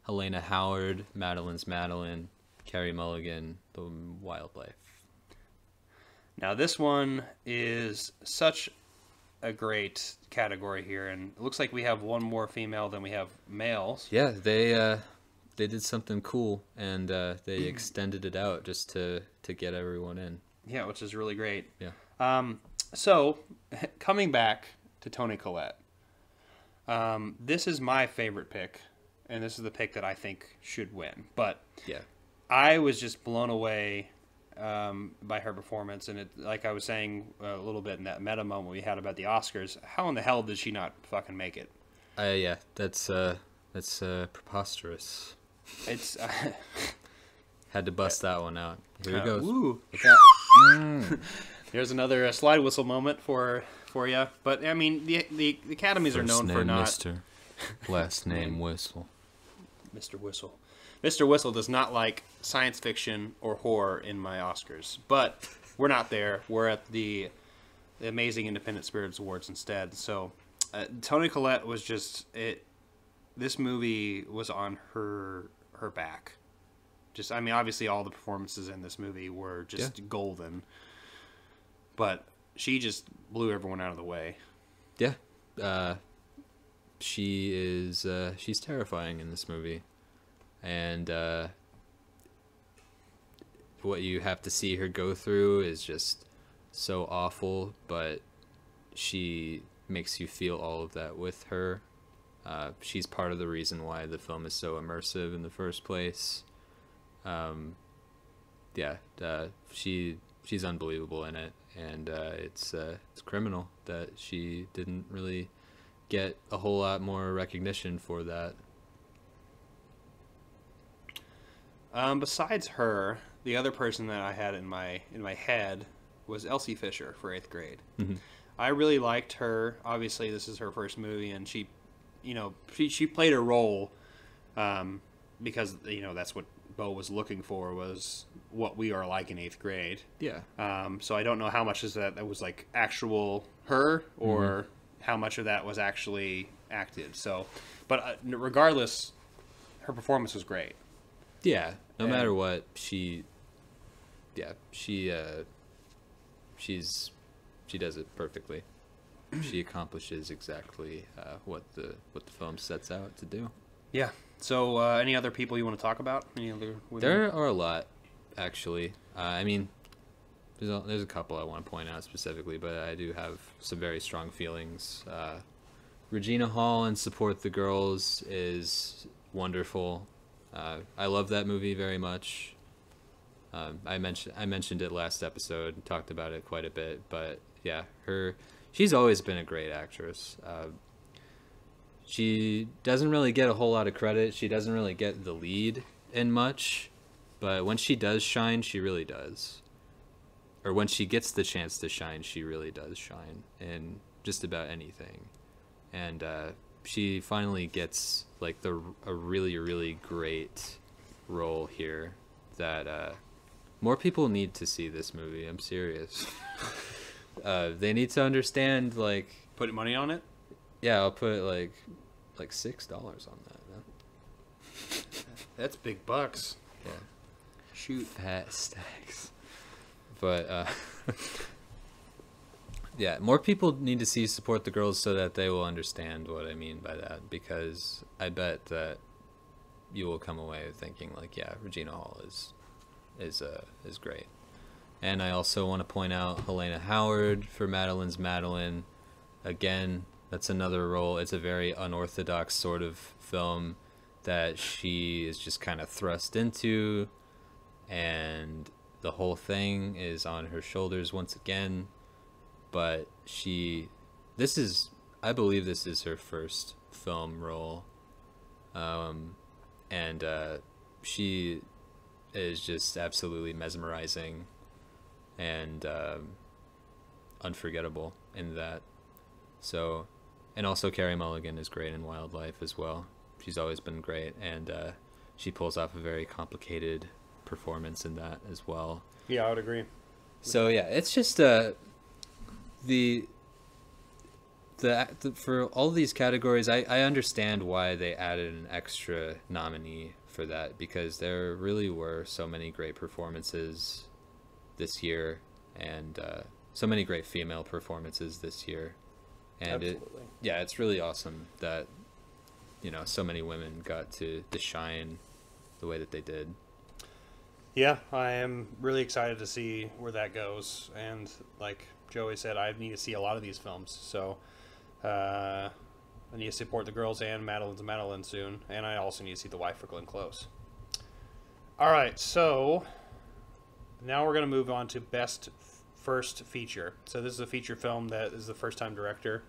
Helena Howard, Madeline's Madeline, Carey Mulligan, The Wildlife. Now, this one is such a great category here, and it looks like we have one more female than we have males. Yeah, they uh, they did something cool and uh, they extended it out just to to get everyone in. Yeah, which is really great. Yeah. Um, so, coming back to Toni Collette, um, this is my favorite pick, and this is the pick that I think should win. But Yeah. I was just blown away um, by her performance, and it, like I was saying a little bit in that meta moment we had about the Oscars, how in the hell did she not fucking make it? Uh, yeah, that's uh, that's uh, preposterous. It's uh, Had to bust that one out. Here it goes. Ooh, There's another uh, slide whistle moment for for you. But I mean, the the, the academies are known for not Mister. Last name Whistle. Mr. Whistle. Mr. Whistle does not like science fiction or horror in my Oscars, but we're not there. We're at the, the Amazing Independent Spirits Awards instead. So, uh, Toni Collette was just it. This movie was on her her back. Just, I mean, obviously, all the performances in this movie were just golden, but she just blew everyone out of the way. Yeah. Uh, she is. Uh, she's terrifying in this movie, and uh, what you have to see her go through is just so awful. But she makes you feel all of that with her, Uh, she's part of the reason why the film is so immersive in the first place. Um, yeah, uh, she she's unbelievable in it, and uh, it's uh, it's criminal that she didn't really get a whole lot more recognition for that. Um, besides her, the other person that I had in my in my head was Elsie Fisher for eighth grade. Mhm. I really liked her. Obviously, this is her first movie, and she, you know, she she played a role, um, because you know that's what Bo was looking for was what we are like in eighth grade. Yeah, Um, so I don't know how much is that that was like actual her or how much of that was actually acted. So, but uh, regardless, her performance was great. yeah. No And- matter what, she, yeah, she, uh, she's, she does it perfectly. she accomplishes exactly uh, what the what the film sets out to do. Yeah. So, uh, any other people you want to talk about? Any other women? There are a lot, actually. Uh, I mean, there's a, there's a couple I want to point out specifically, but I do have some very strong feelings. Uh, Regina Hall and Support the Girls is wonderful. Uh, I love that movie very much. Um, I mentioned I mentioned it last episode, talked about it quite a bit, but yeah, her she's always been a great actress. She doesn't really get a whole lot of credit. She doesn't really get the lead in much, but when she does shine, she really does. Or when she gets the chance to shine, she really does shine in just about anything. And uh, she finally gets like the a really really great role here that uh, more people need to see this movie. I'm serious. uh, they need to understand like put money on it. yeah, I'll put like like six dollars on that. man. That's big bucks. Yeah, Shoot. fat stacks. But uh, yeah, more people need to see support the girls so that they will understand what I mean by that. Because I bet that you will come away thinking like, yeah, Regina Hall is is uh, is great. And I also want to point out Helena Howard for Madeline's Madeline. Again, that's another role. It's a very unorthodox sort of film that she is just kind of thrust into, and the whole thing is on her shoulders once again. But she, this is, I believe this is her first film role. Um, and uh, she is just absolutely mesmerizing and um, unforgettable in that. So, and also Carey Mulligan is great in Wildlife as well. She's always been great, and uh, she pulls off a very complicated performance in that as well. Yeah, I would agree. So yeah, it's just uh, the the, the for all these categories, I I understand why they added an extra nominee for that because there really were so many great performances this year, and uh, so many great female performances this year, and it Absolutely. yeah, it's really awesome that you know so many women got to to shine the way that they did. Yeah, I am really excited to see where that goes. And like Joey said, I need to see a lot of these films. So uh, I need to support the girls and Madeline's Madeline soon. And I also need to see The Wife for Glenn Close. All right, so now we're going to move on to Best First Feature. So this is a feature film that is the first time director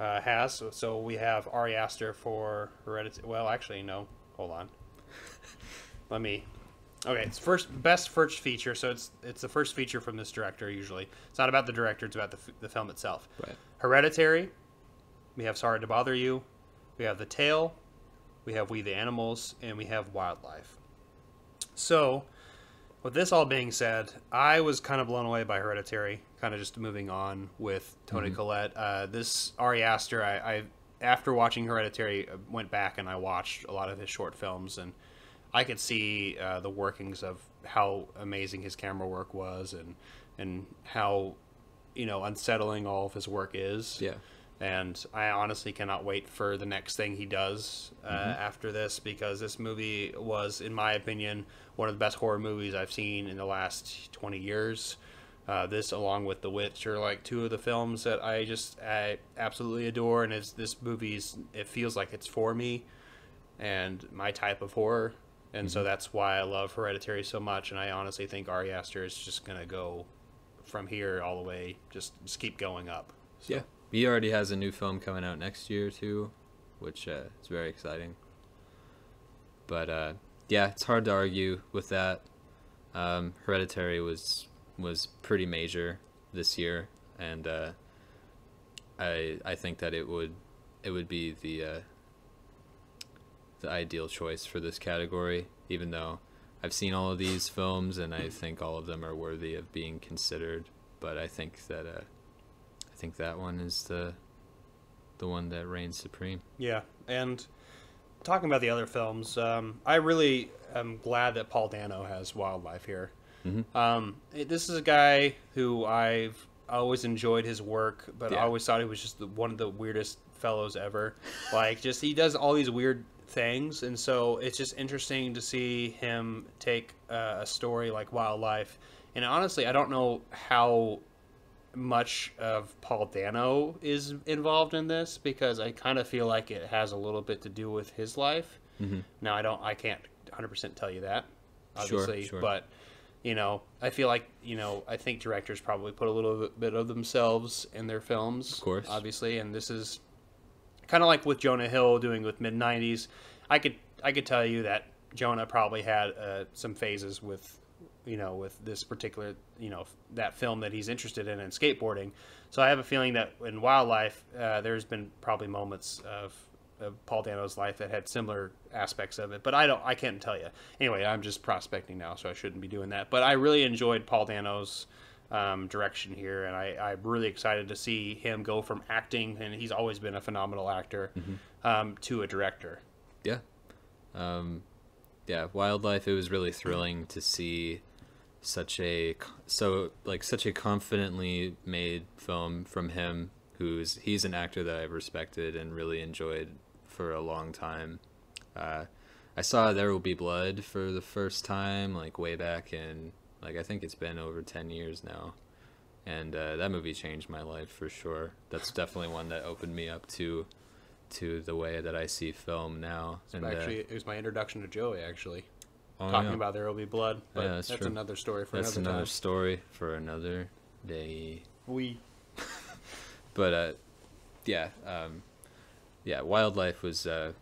uh, has. So, so we have Ari Aster for Hereditary. Well, actually, no. Hold on. Let me Okay, it's first best first feature, so it's it's the first feature from this director. Usually, it's not about the director; it's about the, f- the film itself. Right. Hereditary. We have Sorry to Bother You. We have The Tale. We have We the Animals, and we have Wildlife. So, with this all being said, I was kind of blown away by Hereditary. Kind of just moving on with Toni Collette. Uh, this Ari Aster, I, I after watching Hereditary, uh, went back and I watched a lot of his short films, and I could see uh, the workings of how amazing his camera work was, and and how you know unsettling all of his work is Yeah. And I honestly cannot wait for the next thing he does uh, after this because this movie was, in my opinion, one of the best horror movies I've seen in the last 20 years. Uh, this, along with The Witch, are like two of the films that I just I absolutely adore, and it's this movie's. It feels like it's for me, and my type of horror, and so that's why I love Hereditary so much. And I honestly think Ari Aster is just gonna go from here all the way, just just keep going up. So, Yeah. He already has a new film coming out next year too, which uh, is very exciting. But uh, yeah, it's hard to argue with that. Um, Hereditary was was pretty major this year, and uh, I I think that it would it would be the uh, the ideal choice for this category. Even though I've seen all of these films and I think all of them are worthy of being considered, but I think that uh, think that one is the the one that reigns supreme. Yeah, and talking about the other films, um, I really am glad that Paul Dano has Wildlife here. Mhm. Um, it- this is a guy who I've always enjoyed his work, but I always thought he was just the, one of the weirdest fellows ever. Like, just he does all these weird things, and so it's just interesting to see him take uh, a story like Wildlife. And honestly, I don't know how much of Paul Dano is involved in this because I kind of feel like it has a little bit to do with his life. Mhm. Now I don't, I can't 100% tell you that, Sure, obviously, sure. but you know, I feel like you know, I think directors probably put a little bit of themselves in their films, Of course. obviously, and this is kind of like with Jonah Hill doing with mid 90s. I could, I could tell you that Jonah probably had uh, some phases with you know, with this particular, you know, that film that he's interested in and skateboarding. So I have a feeling that in wildlife, uh, there's been probably moments of, of Paul Dano's life that had similar aspects of it, but I don't, I can't tell you. Anyway, I'm just prospecting now, so I shouldn't be doing that. But I really enjoyed Paul Dano's um, direction here, and I, I'm really excited to see him go from acting, and he's always been a phenomenal actor, um, to a director. Yeah. Um, yeah, wildlife. It was really thrilling to see such a so like such a confidently made film from him. Who's he's an actor that I've respected and really enjoyed for a long time. Uh, I saw There Will Be Blood for the first time like way back in like I think it's been over ten years now, and uh, that movie changed my life for sure. That's definitely one that opened me up to to the way that I see film now. And, uh, actually, it was my introduction to Joey, actually. Oh, talking yeah. about There Will Be Blood, but Yeah, that's that's, true. another story for that's another, another story for another day. We But uh, yeah, um, yeah, wildlife was uh,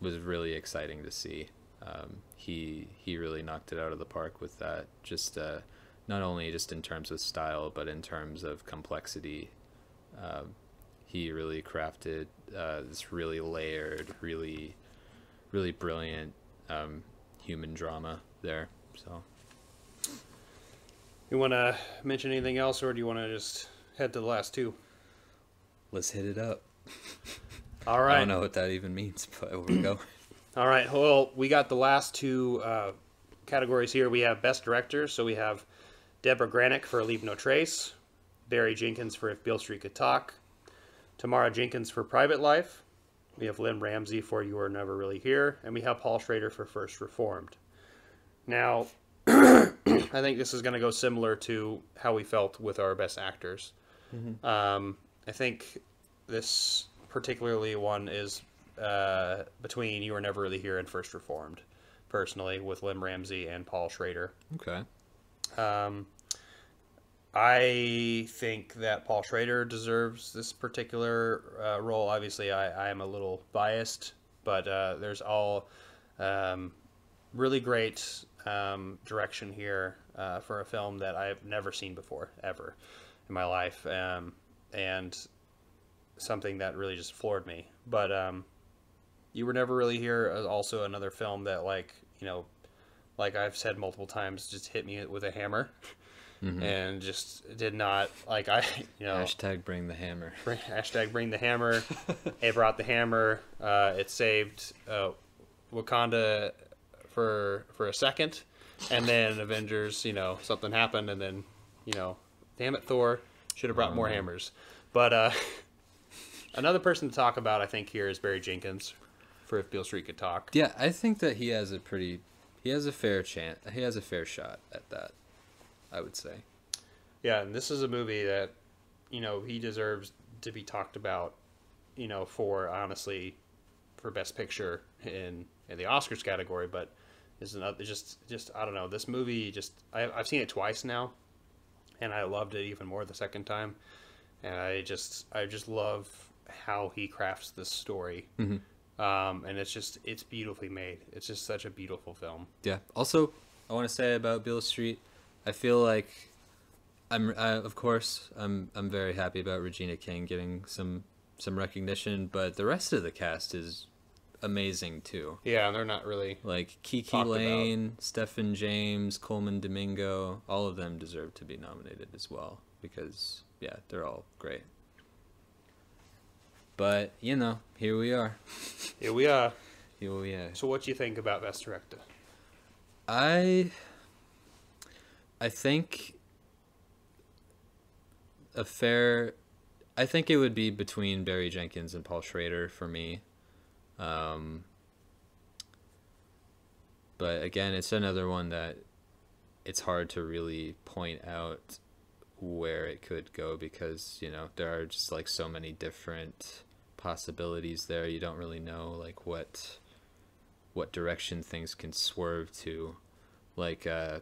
was really exciting to see. Um, he he really knocked it out of the park with that. Just uh, not only just in terms of style, but in terms of complexity. Um, he really crafted uh, this really layered, really, really brilliant um, human drama there. So you want to mention anything else, or do you want to just head to the last two? let's hit it up. All right. I don't know what that even means, but here we go. All right. Well, we got the last two uh, categories here. We have Best Director, so we have Deborah Granik for Leave No Trace, Barry Jenkins for If Beale Street Could Talk, Tamara Jenkins for Private Life. We have Lynne Ramsay for You Were Never Really Here, and we have Paul Schrader for First Reformed. Now, I think this is going to go similar to how we felt with our Best Actors. Um, I think this particularly one is uh, between You Were Never Really Here and First Reformed, personally, with Lynne Ramsay and Paul Schrader. Okay. Um, I think that Paul Schrader deserves this particular uh, role. Obviously, I, I am a little biased, but uh, there's all um, really great um, direction here uh, for a film that I've never seen before, ever in my life, um, and something that really just floored me. But um, you were never really here. Also, another film that, like you know, like I've said multiple times, just hit me with a hammer, and just did not like I, you know, Hashtag bring the hammer. bring, hashtag bring the hammer. it brought the hammer. Uh, it saved uh, Wakanda for for a second, and then Avengers. You know, something happened, and then you know, damn it, Thor should have brought more hammers. But uh, another person to talk about, I think, here is Barry Jenkins for If Beale Street Could Talk. Yeah, I think that he has a pretty, he has a fair chance. He has a fair shot at that. I would say. Yeah, and this is a movie that, you know, he deserves to be talked about, you know, for honestly, for Best Picture in in the Oscars category. But is another just just I don't know. This movie just I, I've seen it twice now, and I loved it even more the second time. And I just I just love how he crafts this story. Um, and it's just it's beautifully made. It's just such a beautiful film. Yeah. Also, I want to say about Beale Street, I feel like I'm I, of course I'm I'm very happy about Regina King getting some some recognition, but the rest of the cast is amazing too. Yeah, and they're not really Like Kiki Talked about. Layne, Stephan James, Colman Domingo, all of them deserve to be nominated as well because yeah, they're all great. But you know, here we are. Here we are. Here we are. So, what do you think about Best Director? I I think a fair I think it would be between Barry Jenkins and Paul Schrader for me. Um but again, it's another one that it's hard to really point out where it could go because, you know, there are just like so many different possibilities there. You don't really know like what what direction things can swerve to. Like, uh,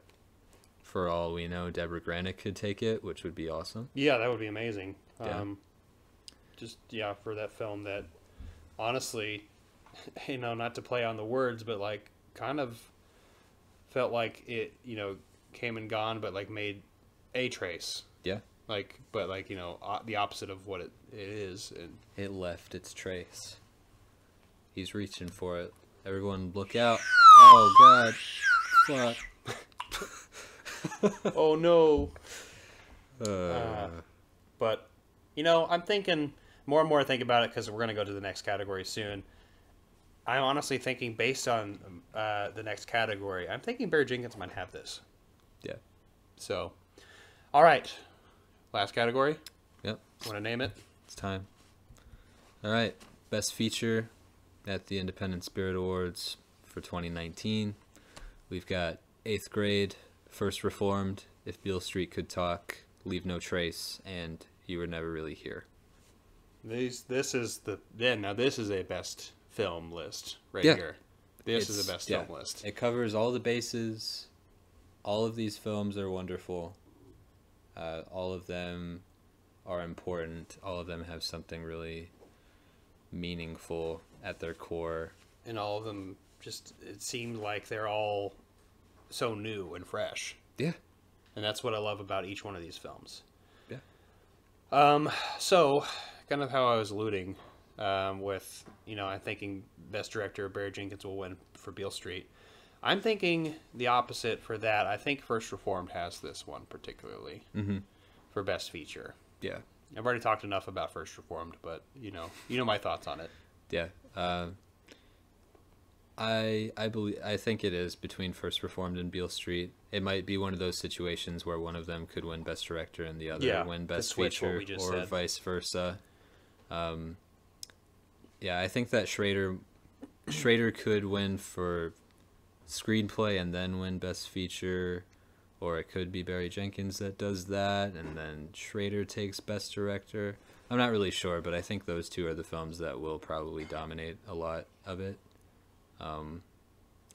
for all we know, Deborah Granik could take it, which would be awesome. Yeah, that would be amazing. Yeah. Um, just yeah, for that film that honestly, you know, not to play on the words, but like kind of felt like it, you know, came and gone, but like made a trace. Yeah. Like, but like you know, the opposite of what it, it is. And It left its trace. He's reaching for it. Everyone, look out! Oh God! Fuck! oh no! Uh, But you know, I'm thinking more and more. I think about it because we're gonna go to the next category soon. I'm honestly thinking, based on uh, the next category, I'm thinking Barry Jenkins might have this. yeah. So, all right, last category. Yep. Want to name it? It's time. All right. Best feature at the Independent Spirit Awards for 2019. We've got Eighth Grade, First Reformed, If Beale Street Could Talk, Leave No Trace, and You Were Never Really Here. These. This is the. Yeah. Now this is a best film list right Yeah. here. This is It's- a best yeah, film list. It covers all the bases. All of these films are wonderful. Uh, all of them are important. All of them have something really meaningful at their core. and all of them just. It seemed like they're all so new and fresh. Yeah. and that's what I love about each one of these films. Yeah. Um. So, kind of how I was alluding, um, with you know, I'm thinking best director Barry Jenkins will win for Beale Street. I'm thinking the opposite for that. I think First Reformed has this one particularly Mhm. for best feature. Yeah. I've already talked enough about First Reformed, but you know, you know my thoughts on it. Yeah. Uh, I I believe I think it is between First Reformed and Beale Street. It might be one of those situations where one of them could win Best Director and the other Yeah, win Best Feature, or said. vice versa. Um, yeah, I think that Schrader Schrader could win for screenplay and then win Best Feature, or it could be Barry Jenkins that does that, and then Schrader takes Best Director. I'm not really sure, but I think those two are the films that will probably dominate a lot of it. Um,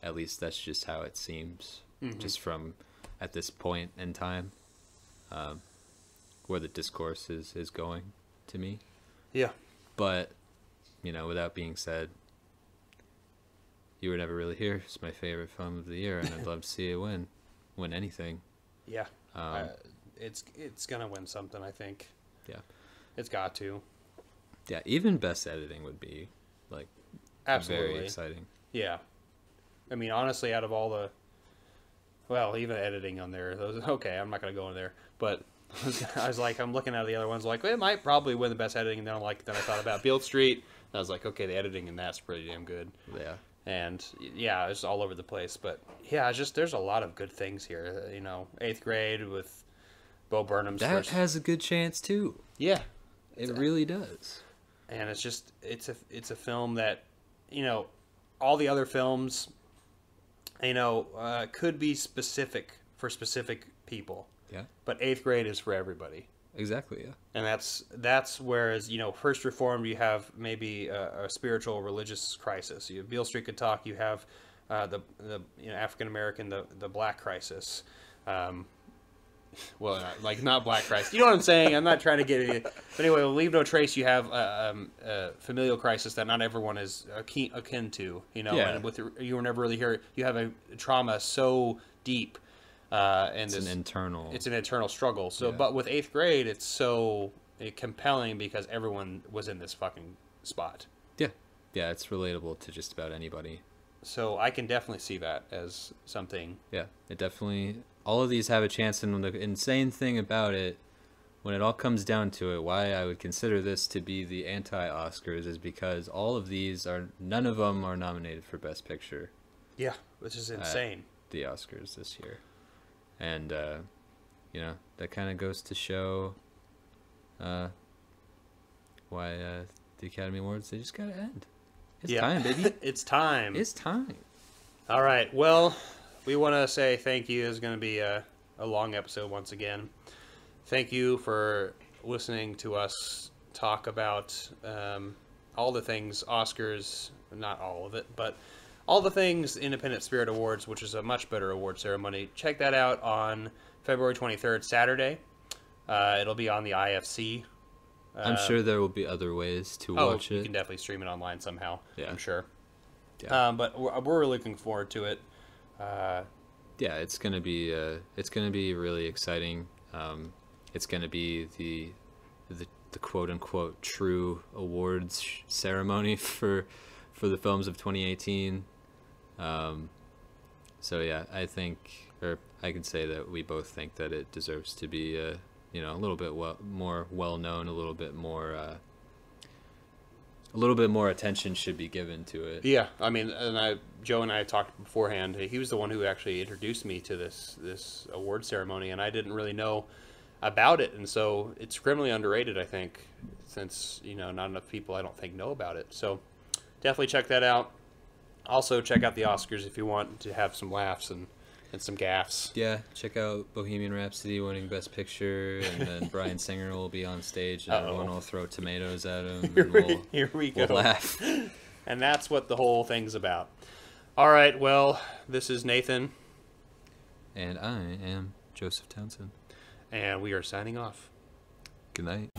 at least that's just how it seems, just from at this point in time, um, where the discourse is is going to me. Yeah. But you know, without being said, you were never really here. It's my favorite film of the year, and I'd love to see it win, win anything. Yeah. Um, uh, it's it's gonna win something. I think. Yeah. It's got to. Yeah, even best editing would be like Absolutely. very exciting. Yeah. I mean, honestly, out of all the, well, even editing on there, those okay. I'm not gonna go in there, but I was like, I'm looking at the other ones, like it might probably win the best editing, and then I'm like, then I thought about Beale Street, and I was like, okay, the editing in that's pretty damn good, Yeah. and yeah, it's all over the place, but yeah, it's just there's a lot of good things here. Uh, you know, eighth grade with Bo Burnham's That first, has a good chance too. yeah, It really does. and it's just it's a it's a film that you know all the other films you know uh, could be specific for specific people Yeah. But eighth grade is for everybody. Exactly. Yeah. and that's that's whereas you know first reformed you have maybe a, a spiritual religious crisis you have beale street could talk you have uh, the the you know african american the the black crisis um, well not, like not black crisis you know what i'm saying i'm not trying to get it but anyway leave no trace you have uh, um, a familial crisis that not everyone is akin, akin to you know Yeah. and with you were never really here you have a trauma so deep uh, and It's this- an internal. it's an internal struggle. So, Yeah. but with eighth grade, it's so uh, compelling because everyone was in this fucking spot. yeah. Yeah. It's relatable to just about anybody. So I can definitely see that as something. Yeah. It definitely. All of these have a chance, and the insane thing about it, when it all comes down to it, why I would consider this to be the anti-Oscars is because all of these are none of them are nominated for Best Picture. Yeah, which is insane. the Oscars this year. And uh, you know, that kind of goes to show uh, why uh, the Academy Awards they just got to end. It's yeah, time, baby. it's time. it's time. All right. Well, we want to say thank you. It's going to be a, a long episode once again. Thank you for listening to us talk about um, all the things Oscars, not all of it, but all the things Independent Spirit Awards, which is a much better award ceremony. Check that out on February 23rd, Saturday. Uh, it'll be on the IFC. I'm Uh, sure there will be other ways to Oh, watch it. you can definitely stream it online somehow. Yeah. I'm sure. Yeah. Um, but we're, we're looking forward to it. Uh, yeah, it's gonna be uh, it's gonna be really exciting. Um, it's gonna be the the, the quote unquote true awards ceremony for for the films of 2018. Um, so yeah, I think, or I can say that we both think that it deserves to be, uh, you know, a little bit well, more well known, a little bit more, uh, a little bit more attention should be given to it. Yeah, I mean, and I, Joe and I talked beforehand. He was the one who actually introduced me to this this award ceremony, and I didn't really know about it, and so it's criminally underrated. I think since you know not enough people, I don't think know about it. So definitely check that out. Also check out the Oscars if you want to have some laughs and and some gaffs. Yeah, check out Bohemian Rhapsody winning Best Picture, and then Bryan Singer will be on stage, and Uh-oh. everyone will throw tomatoes at him, Here we, we'll, here we go. we'll laugh. And that's what the whole thing's about. All right, well, this is Nathan, And I am Joseph Townsend. and we are signing off. Good night.